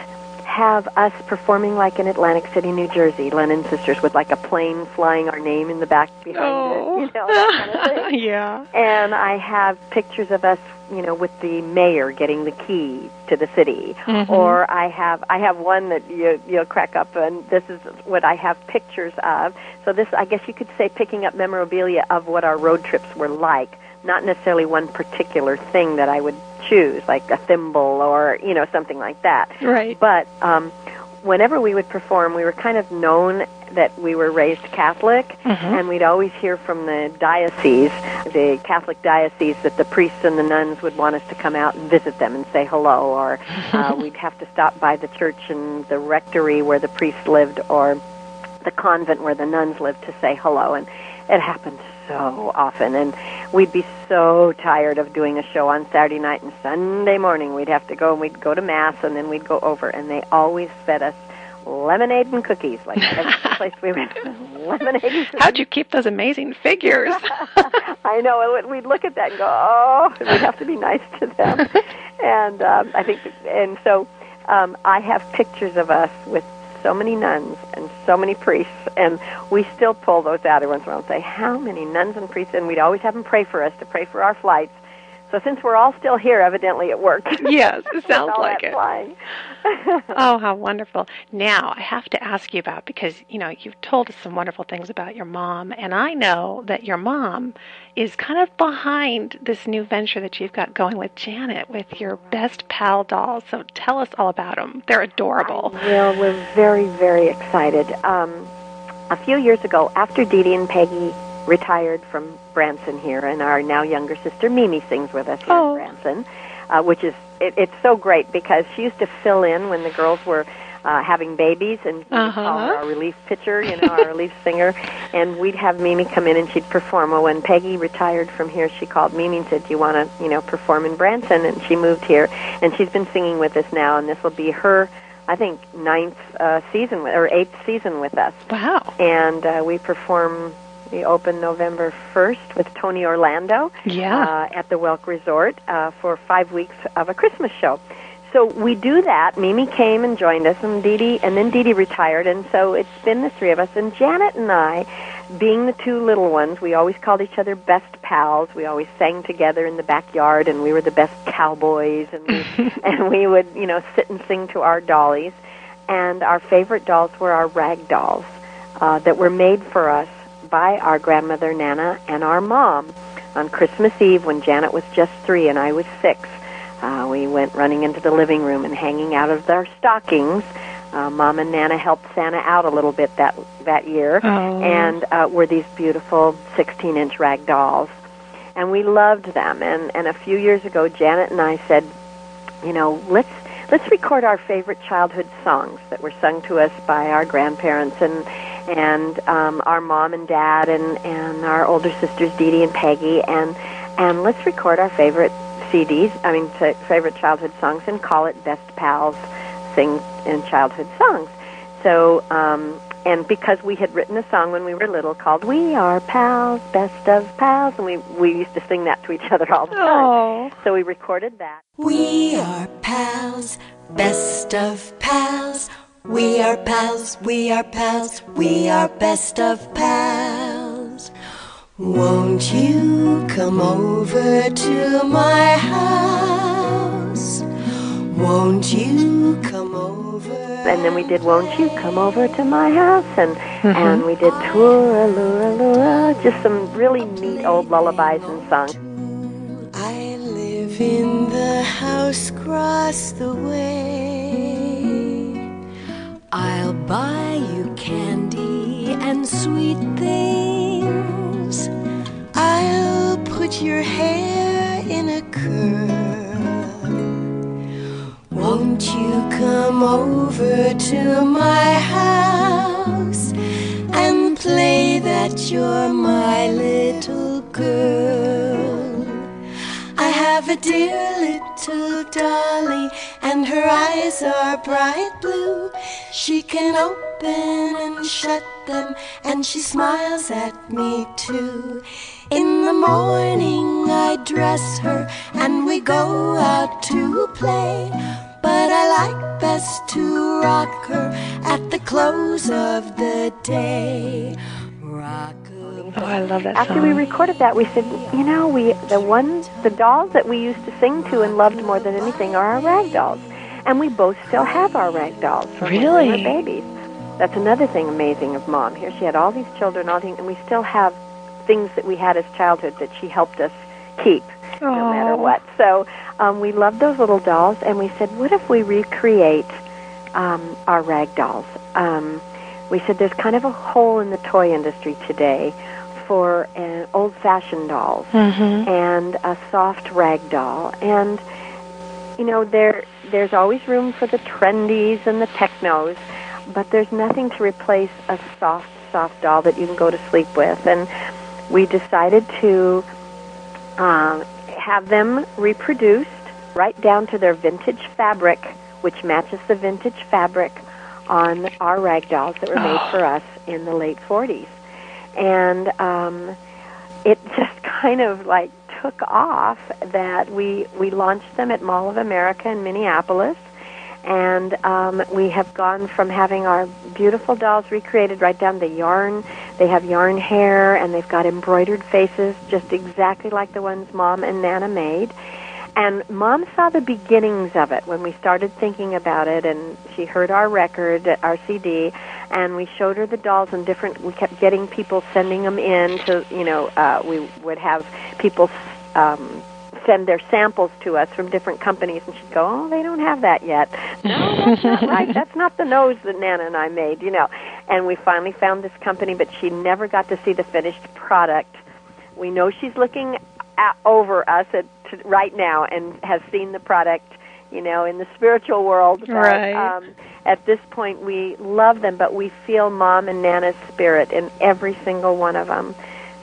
have us performing like in Atlantic City, New Jersey, Lennon Sisters, with like a plane flying our name in the back behind it, oh. you know, kind of thing. yeah. And I have pictures of us, you know, with the mayor getting the key to the city. Mhm. Or I have I have one that you you'll crack up and this is what I have pictures of. So this I guess you could say picking up memorabilia of what our road trips were like, not necessarily one particular thing that I would choose, like a thimble or, you know, something like that. Right. But um whenever we would perform, we were kind of known that we were raised Catholic, Mhm. and we'd always hear from the diocese, the Catholic diocese, that the priests and the nuns would want us to come out and visit them and say hello, or uh, we'd have to stop by the church and the rectory where the priests lived, or the convent where the nuns lived to say hello, and it happened so often, and we'd be so tired of doing a show on Saturday night and Sunday morning. We'd have to go and we'd go to mass, and then we'd go over, and they always fed us lemonade and cookies, like every place we went. lemonade and cookies. How'd you keep those amazing figures? I know. and We'd look at that and go, oh, we'd have to be nice to them. and um, I think, and so um, I have pictures of us with so many nuns and so many priests, and we still pull those out every once in a while and say, how many nuns and priests? And we'd always have them pray for us to pray for our flights. So since we're all still here, evidently it worked. yes, it sounds like it. Oh, how wonderful. Now, I have to ask you about because, you know, you've told us some wonderful things about your mom, and I know that your mom is kind of behind this new venture that you've got going with Janet with your best pal dolls. So tell us all about them. They're adorable. Well, we're very, very excited. Um, a few years ago, after Dee Dee and Peggy retired from Branson here, and our now younger sister Mimi sings with us here Oh. in Branson, uh, which is it, it's so great because she used to fill in when the girls were uh, having babies, and we would call her Uh-huh. our relief pitcher, you know, our relief singer, and we'd have Mimi come in and she'd perform. Well, when Peggy retired from here, she called Mimi and said, "Do you want to, you know, perform in Branson?" And she moved here, and she's been singing with us now, and this will be her. I think ninth uh, season with, or eighth season with us, Wow. and uh, we perform. We open November first with Tony Orlando Yeah. uh, at the Welk Resort uh, for five weeks of a Christmas show. So we do that. Mimi came and joined us, and Dee Dee, and then Dee Dee retired, and so it's been the three of us. And Janet and I, being the two little ones, we always called each other best pals. We always sang together in the backyard, and we were the best cowboys, and we, and we would, you know, sit and sing to our dollies. And our favorite dolls were our rag dolls uh, that were made for us by our grandmother Nana and our mom, on Christmas Eve when Janet was just three and I was six. Uh, we went running into the living room and hanging out of their stockings. Uh, Mom and Nana helped Santa out a little bit that that year, Oh. and uh, were these beautiful 16-inch rag dolls, and we loved them. And and a few years ago, Janet and I said, you know, let's let's record our favorite childhood songs that were sung to us by our grandparents and and um, our mom and dad and and our older sisters Dee Dee and Peggy and and let's record our favorite CDs. I mean, fa- favorite childhood songs and call it Best Pals Sing in Childhood Songs. So. Um, and because we had written a song when we were little called "We Are Pals, Best of Pals," and we we used to sing that to each other all the time. Oh. So we recorded that. We are pals, best of pals. We are pals, we are pals, we are best of pals. Won't you come over to my house? Won't you come over? and then we did "Won't You Come Over to My House" and mm-hmm. and we did "Toura Lura Lura," just some really neat old lullabies and songs. I live in the house across the way. I'll buy you candy and sweet things. I'll put your hair in a curl. Won't you come over to my house and play that you're my little girl? Have a dear little dolly, and her eyes are bright blue. She can open and shut them, and she smiles at me too. In the morning, I dress her, and we go out to play. But I like best to rock her at the close of the day. Rock her. Oh, I love that After song. we recorded that, we said, you know, we the ones the dolls that we used to sing to and loved more than anything are our rag dolls, and we both still have our rag dolls from when we Really? were babies. That's another thing amazing of mom. Here she had all these children, all these, and we still have things that we had as childhood that she helped us keep, no matter what. So um, we loved those little dolls, and we said, what if we recreate um, our rag dolls? Um, we said there's kind of a hole in the toy industry today for uh, old-fashioned dolls Mhm. and a soft rag doll, and you know there there's always room for the trendies and the technos, but there's nothing to replace a soft soft doll that you can go to sleep with, and we decided to um, have them reproduced right down to their vintage fabric, which matches the vintage fabric on our rag dolls that were made for us in the late 40s. And um, it just kind of like took off that we, we launched them at Mall of America in Minneapolis. And um, we have gone from having our beautiful dolls recreated right down the yarn. They have yarn hair and they've got embroidered faces just exactly like the ones Mom and Nana made. And Mom saw the beginnings of it when we started thinking about it, and she heard our record, our CD, and we showed her the dolls and different. We kept getting people sending them in to, you know, uh, we would have people um, send their samples to us from different companies, and she'd go, "Oh, they don't have that yet." No, that's not right. That's not the nose that Nana and I made, you know. And we finally found this company, but she never got to see the finished product. We know she's looking at, over us at, to, right now and has seen the product, you know, in the spiritual world. But, Right. Um, at this point, we love them, but we feel Mom and Nana's spirit in every single one of them.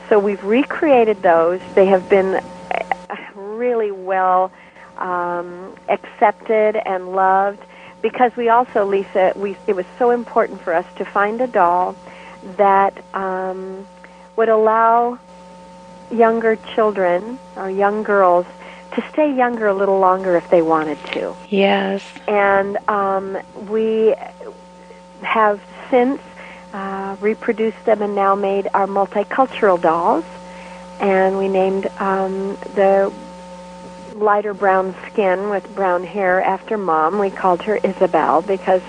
So we've recreated those. They have been uh, really well um, accepted and loved because we also, Lisa, we it was so important for us to find a doll that um, would allow younger children or young girls to stay younger a little longer if they wanted to. Yes. And um, we have since uh, reproduced them and now made our multicultural dolls. And we named um, the lighter brown skin with brown hair after mom. We called her Isabel because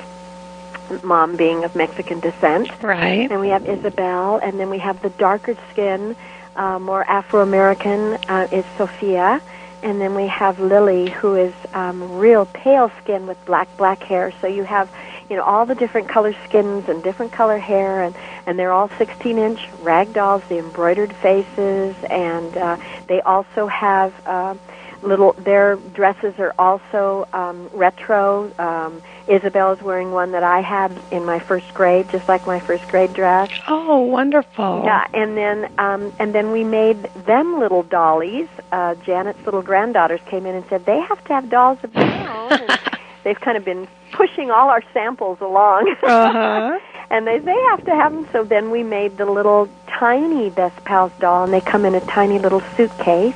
mom being of Mexican descent. Right. And we have Isabel, and then we have the darker skin uh, more Afro American, uh, is Sophia. And then we have Lily, who is um, real pale skin with black, black hair. So you have, you know, all the different color skins and different color hair, and, and they're all 16 inch rag dolls, the embroidered faces, and uh, they also have uh, little, their dresses are also um, retro. Um, Isabel is wearing one that I had in my first grade, just like my first grade dress. Oh, wonderful. Yeah, and then um, and then we made them little dollies. Uh, Janet's little granddaughters came in and said they have to have dolls of their own. and they've kind of been pushing all our samples along. Uh-huh. and they they have to have them. So then we made the little tiny Best Pals doll, and they come in a tiny little suitcase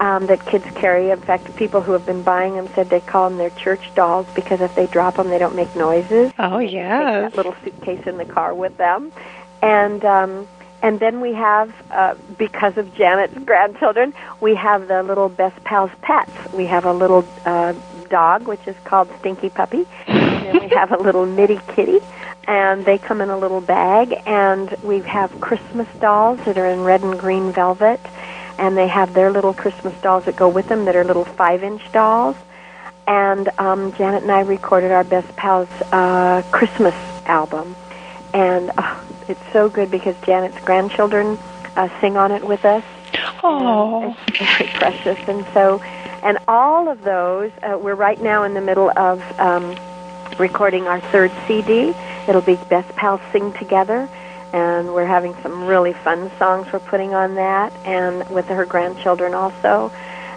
um, that kids carry. In fact, people who have been buying them said they call them their church dolls because if they drop them, they don't make noises. Oh, yes. that little suitcase in the car with them, and um, and then we have uh, because of Janet's grandchildren, we have the little Best Pals pets. We have a little uh, dog which is called Stinky Puppy, and then we have a little Mitty Kitty. And they come in a little bag, and we have Christmas dolls that are in red and green velvet and they have their little Christmas dolls that go with them that are little five inch dolls. And um, Janet and I recorded our Best Pals uh, Christmas album. And uh, it's so good because Janet's grandchildren uh, sing on it with us. Oh. It's very precious. And so, and all of those, uh, we're right now in the middle of um, recording our third CD. It'll be Best Pals Sing Together and we're having some really fun songs we're putting on that, and with her grandchildren also,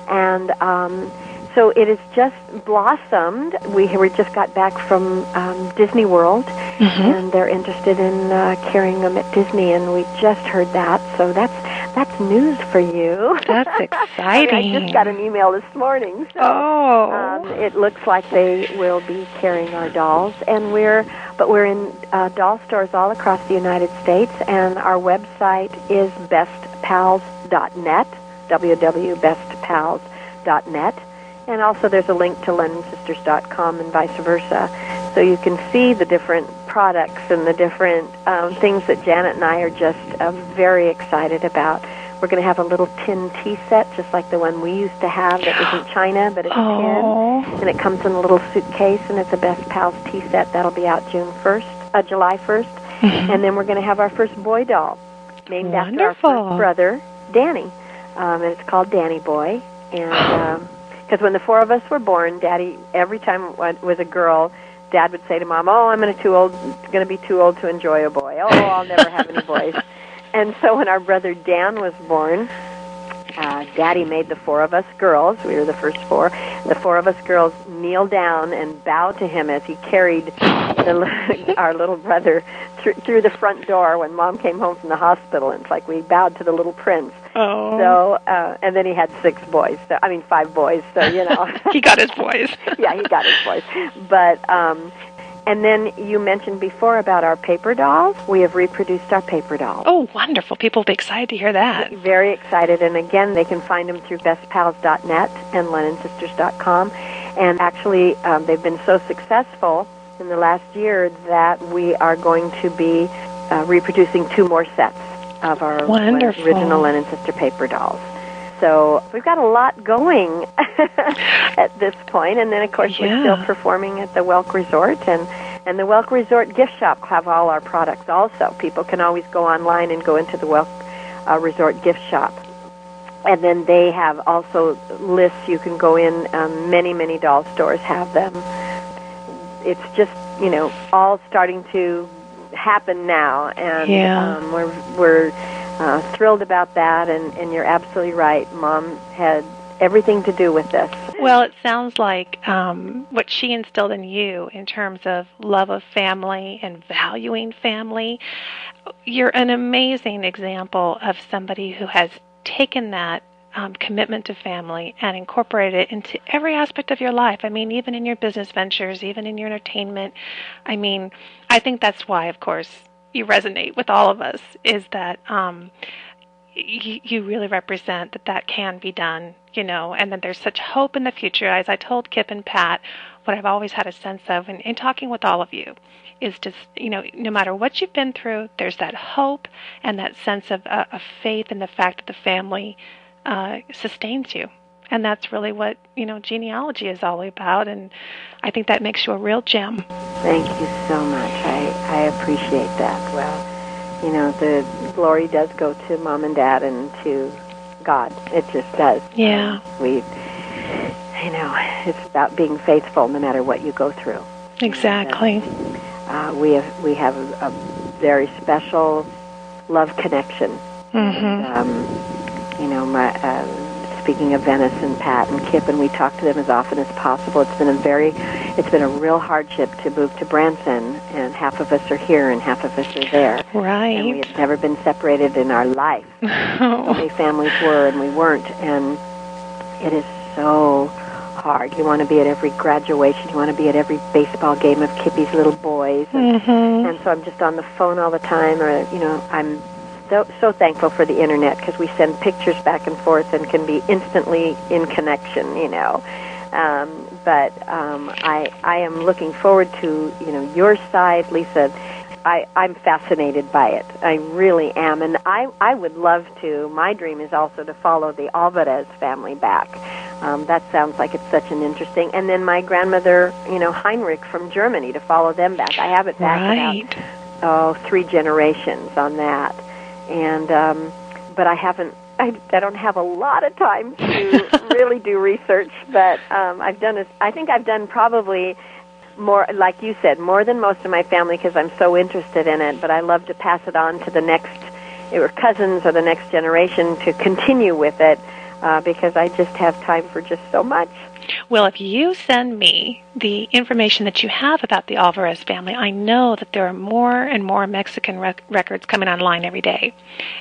and um, so it has just blossomed. We we just got back from um, Disney World, and they're interested in uh, carrying them at Disney, and we just heard that. So that's that's news for you. That's I, mean, exciting. I just got an email this morning. So. Oh. Um, it looks like they will be carrying our dolls, and we're but we're in uh, doll stores all across the United States, and our website is bestpals.net, www.bestpals.net, and also there's a link to lennonsisters.com and vice versa, so you can see the different products and the different um, things that Janet and I are just uh, very excited about. We're going to have a little tin tea set, just like the one we used to have that isn't China, but it's Oh. tin. And it comes in a little suitcase, and it's a Best Pals tea set. That'll be out June 1st, uh, July 1st. And then we're going to have our first boy doll, named after our Wonderful. first brother, Danny. Um, and it's called Danny Boy. And because when the four of us were born, Daddy, every time it was a girl, Dad would say to Mom, "Oh, I'm going to too old, going to be too old to enjoy a boy. Oh, I'll never have any boys." And so when our brother Dan was born, uh, Daddy made the four of us girls, we were the first four, the four of us girls kneel down and bow to him as he carried the, our little brother through, through the front door when Mom came home from the hospital. And it's like we bowed to the little prince. Oh. So, uh, and then he had six boys. So, I mean, five boys. So, you know. he got his voice. yeah, he got his voice. But um, and then you mentioned before about our paper dolls. We have reproduced our paper dolls. Oh, wonderful. People will be excited to hear that. Very excited. And again, they can find them through bestpals.net and lennonsisters.com. And actually, um, they've been so successful in the last year that we are going to be uh, reproducing two more sets of our Wonderful. original Lennon Sister paper dolls. So we've got a lot going at this point, and then of course we're still performing at the Welk Resort, and and the Welk Resort gift shop have all our products. Also, people can always go online and go into the Welk uh, Resort gift shop, and then they have also lists. You can go in. Um, many many doll stores have them. It's just you know all starting to happen now, and Yeah. um, we're we're uh, thrilled about that. And and you're absolutely right. Mom had everything to do with this. Well, it sounds like um, what she instilled in you in terms of love of family and valuing family. You're an amazing example of somebody who has taken that um, commitment to family and incorporated it into every aspect of your life. I mean, even in your business ventures, even in your entertainment. I mean, I think that's why, of course, you resonate with all of us. Is that um, you, you really represent that that can be done, you know, and that there's such hope in the future. As I told Kip and Pat what I've always had a sense of in, in talking with all of you is just, you know, no matter what you've been through, there's that hope and that sense of, uh, of faith in the fact that the family uh, sustains you. And that's really what, you know, genealogy is all about. And I think that makes you a real gem. Thank you so much. I, I appreciate that. Well, you know, the glory does go to mom and dad and to God. It just does. Yeah. We, you know, it's about being faithful no matter what you go through. Exactly. Uh, we have we have a, a very special love connection. Mm-hmm. Um, you know, my, uh, speaking of Venice and Pat and Kip, and we talk to them as often as possible. It's been a very, it's been a real hardship to move to Branson, and half of us are here and half of us are there. Right. And we have never been separated in our life. So many families were, and we weren't, and it is so hard. You want to be at every graduation. You want to be at every baseball game of Kippy's little boys, and, Mm-hmm. and so I'm just on the phone all the time. Or you know, I'm so so thankful for the internet because we send pictures back and forth and can be instantly in connection. You know. Um, but um, I I am looking forward to you know your side, Lisa. I, I'm fascinated by it. I really am, and I I would love to. My dream is also to follow the Alvarez family back. Um, that sounds like it's such an interesting. And then my grandmother, you know, Heinrich from Germany, to follow them back. I have it back Right. about oh three generations on that, and um, but I haven't. I, I don't have a lot of time to really do research, but um, I've done. A, I think I've done probably more, like you said, more than most of my family because I'm so interested in it. But I love to pass it on to the next, or cousins or the next generation to continue with it uh, because I just have time for just so much. Well, if you send me the information that you have about the Alvarez family, I know that there are more and more Mexican rec- records coming online every day.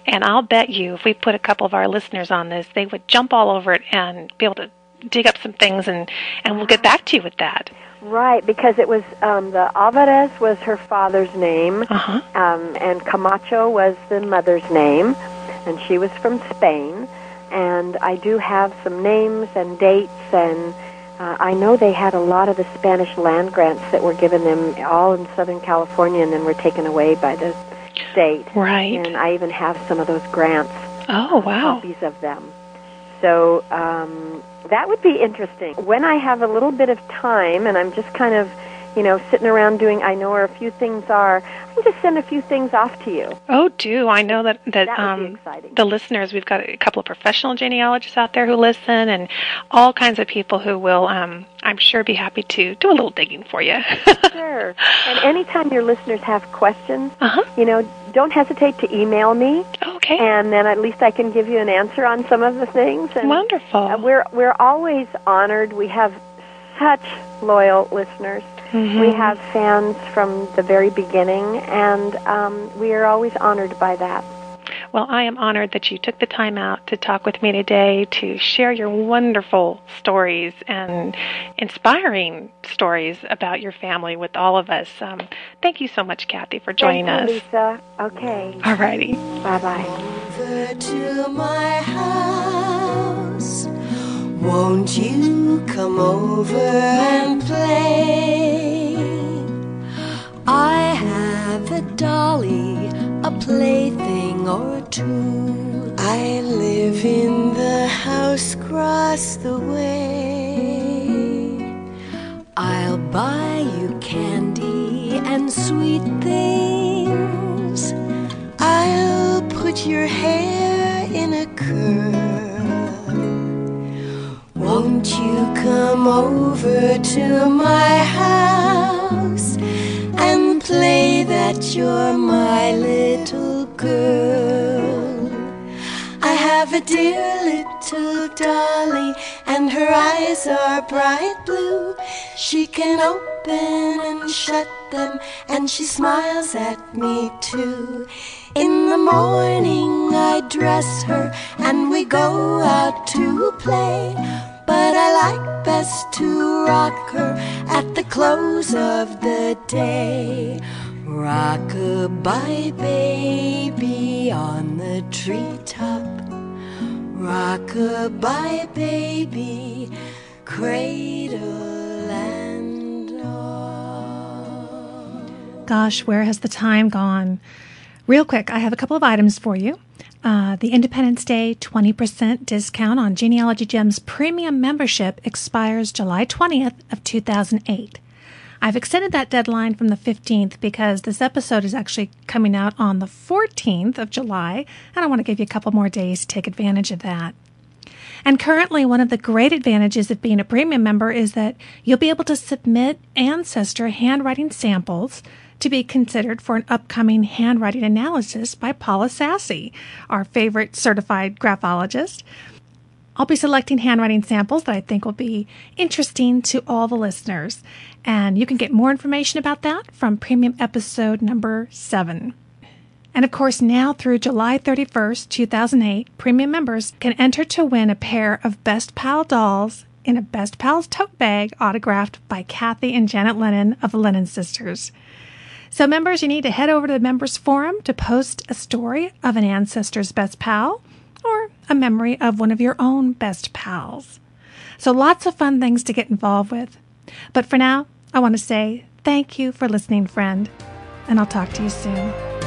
And I'll bet you if we put a couple of our listeners on this, they would jump all over it and be able to dig up some things and, and we'll get back to you with that. Right, because it was um, the Alvarez was her father's name, Uh-huh. um, and Camacho was the mother's name, and she was from Spain. And I do have some names and dates, and uh, I know they had a lot of the Spanish land grants that were given them all in Southern California, and then were taken away by the state. Right. And I even have some of those grants Oh, wow. copies of them. So um, that would be interesting. When I have a little bit of time and I'm just kind of, you know, sitting around doing, I know where a few things are, I can just send a few things off to you. Oh, do I know that that, That um, exciting. the listeners? We've got a couple of professional genealogists out there who listen, and all kinds of people who will, um, I'm sure, be happy to do a little digging for you. Sure. And anytime your listeners have questions, uh-huh. you know, don't hesitate to email me, Okay. and then at least I can give you an answer on some of the things. And Wonderful. uh, we're we're always honored. We have such loyal listeners. Mhm. We have fans from the very beginning, and um, we are always honored by that. Well, I am honored that you took the time out to talk with me today to share your wonderful stories and inspiring stories about your family with all of us. Um, thank you so much, Kathy, for joining Thank you, us. Lisa. Okay. All righty. Bye bye. Won't you come over and play? I have a dolly, a plaything or two. I live in the house across the way. I'll buy you candy and sweet things. I'll put your hair in a curl. Come over to my house and play that you're my little girl? I have a dear little dolly, and her eyes are bright blue. She can open and shut them, and she smiles at me too. In the morning, I dress her, and we go out to play but I like best to rock her at the close of the day. Rock-a-bye baby on the treetop. Rock-a-bye baby, cradle and all. Gosh, where has the time gone? Real quick, I have a couple of items for you. Uh, the Independence Day 20% discount on Genealogy Gems premium membership expires July 20th of 2008. I've extended that deadline from the 15th because this episode is actually coming out on the 14th of July, and I want to give you a couple more days to take advantage of that. And currently, one of the great advantages of being a premium member is that you'll be able to submit ancestor handwriting samples to be considered for an upcoming handwriting analysis by Paula Sassi, our favorite certified graphologist. I'll be selecting handwriting samples that I think will be interesting to all the listeners. And you can get more information about that from premium episode number seven. And of course, now through July 31st, 2008, premium members can enter to win a pair of Best Pal dolls in a Best Pals tote bag autographed by Kathy and Janet Lennon of the Lennon Sisters. So, members, you need to head over to the members forum to post a story of an ancestor's best pal or a memory of one of your own best pals. So, lots of fun things to get involved with. But for now, I want to say thank you for listening, friend, and I'll talk to you soon.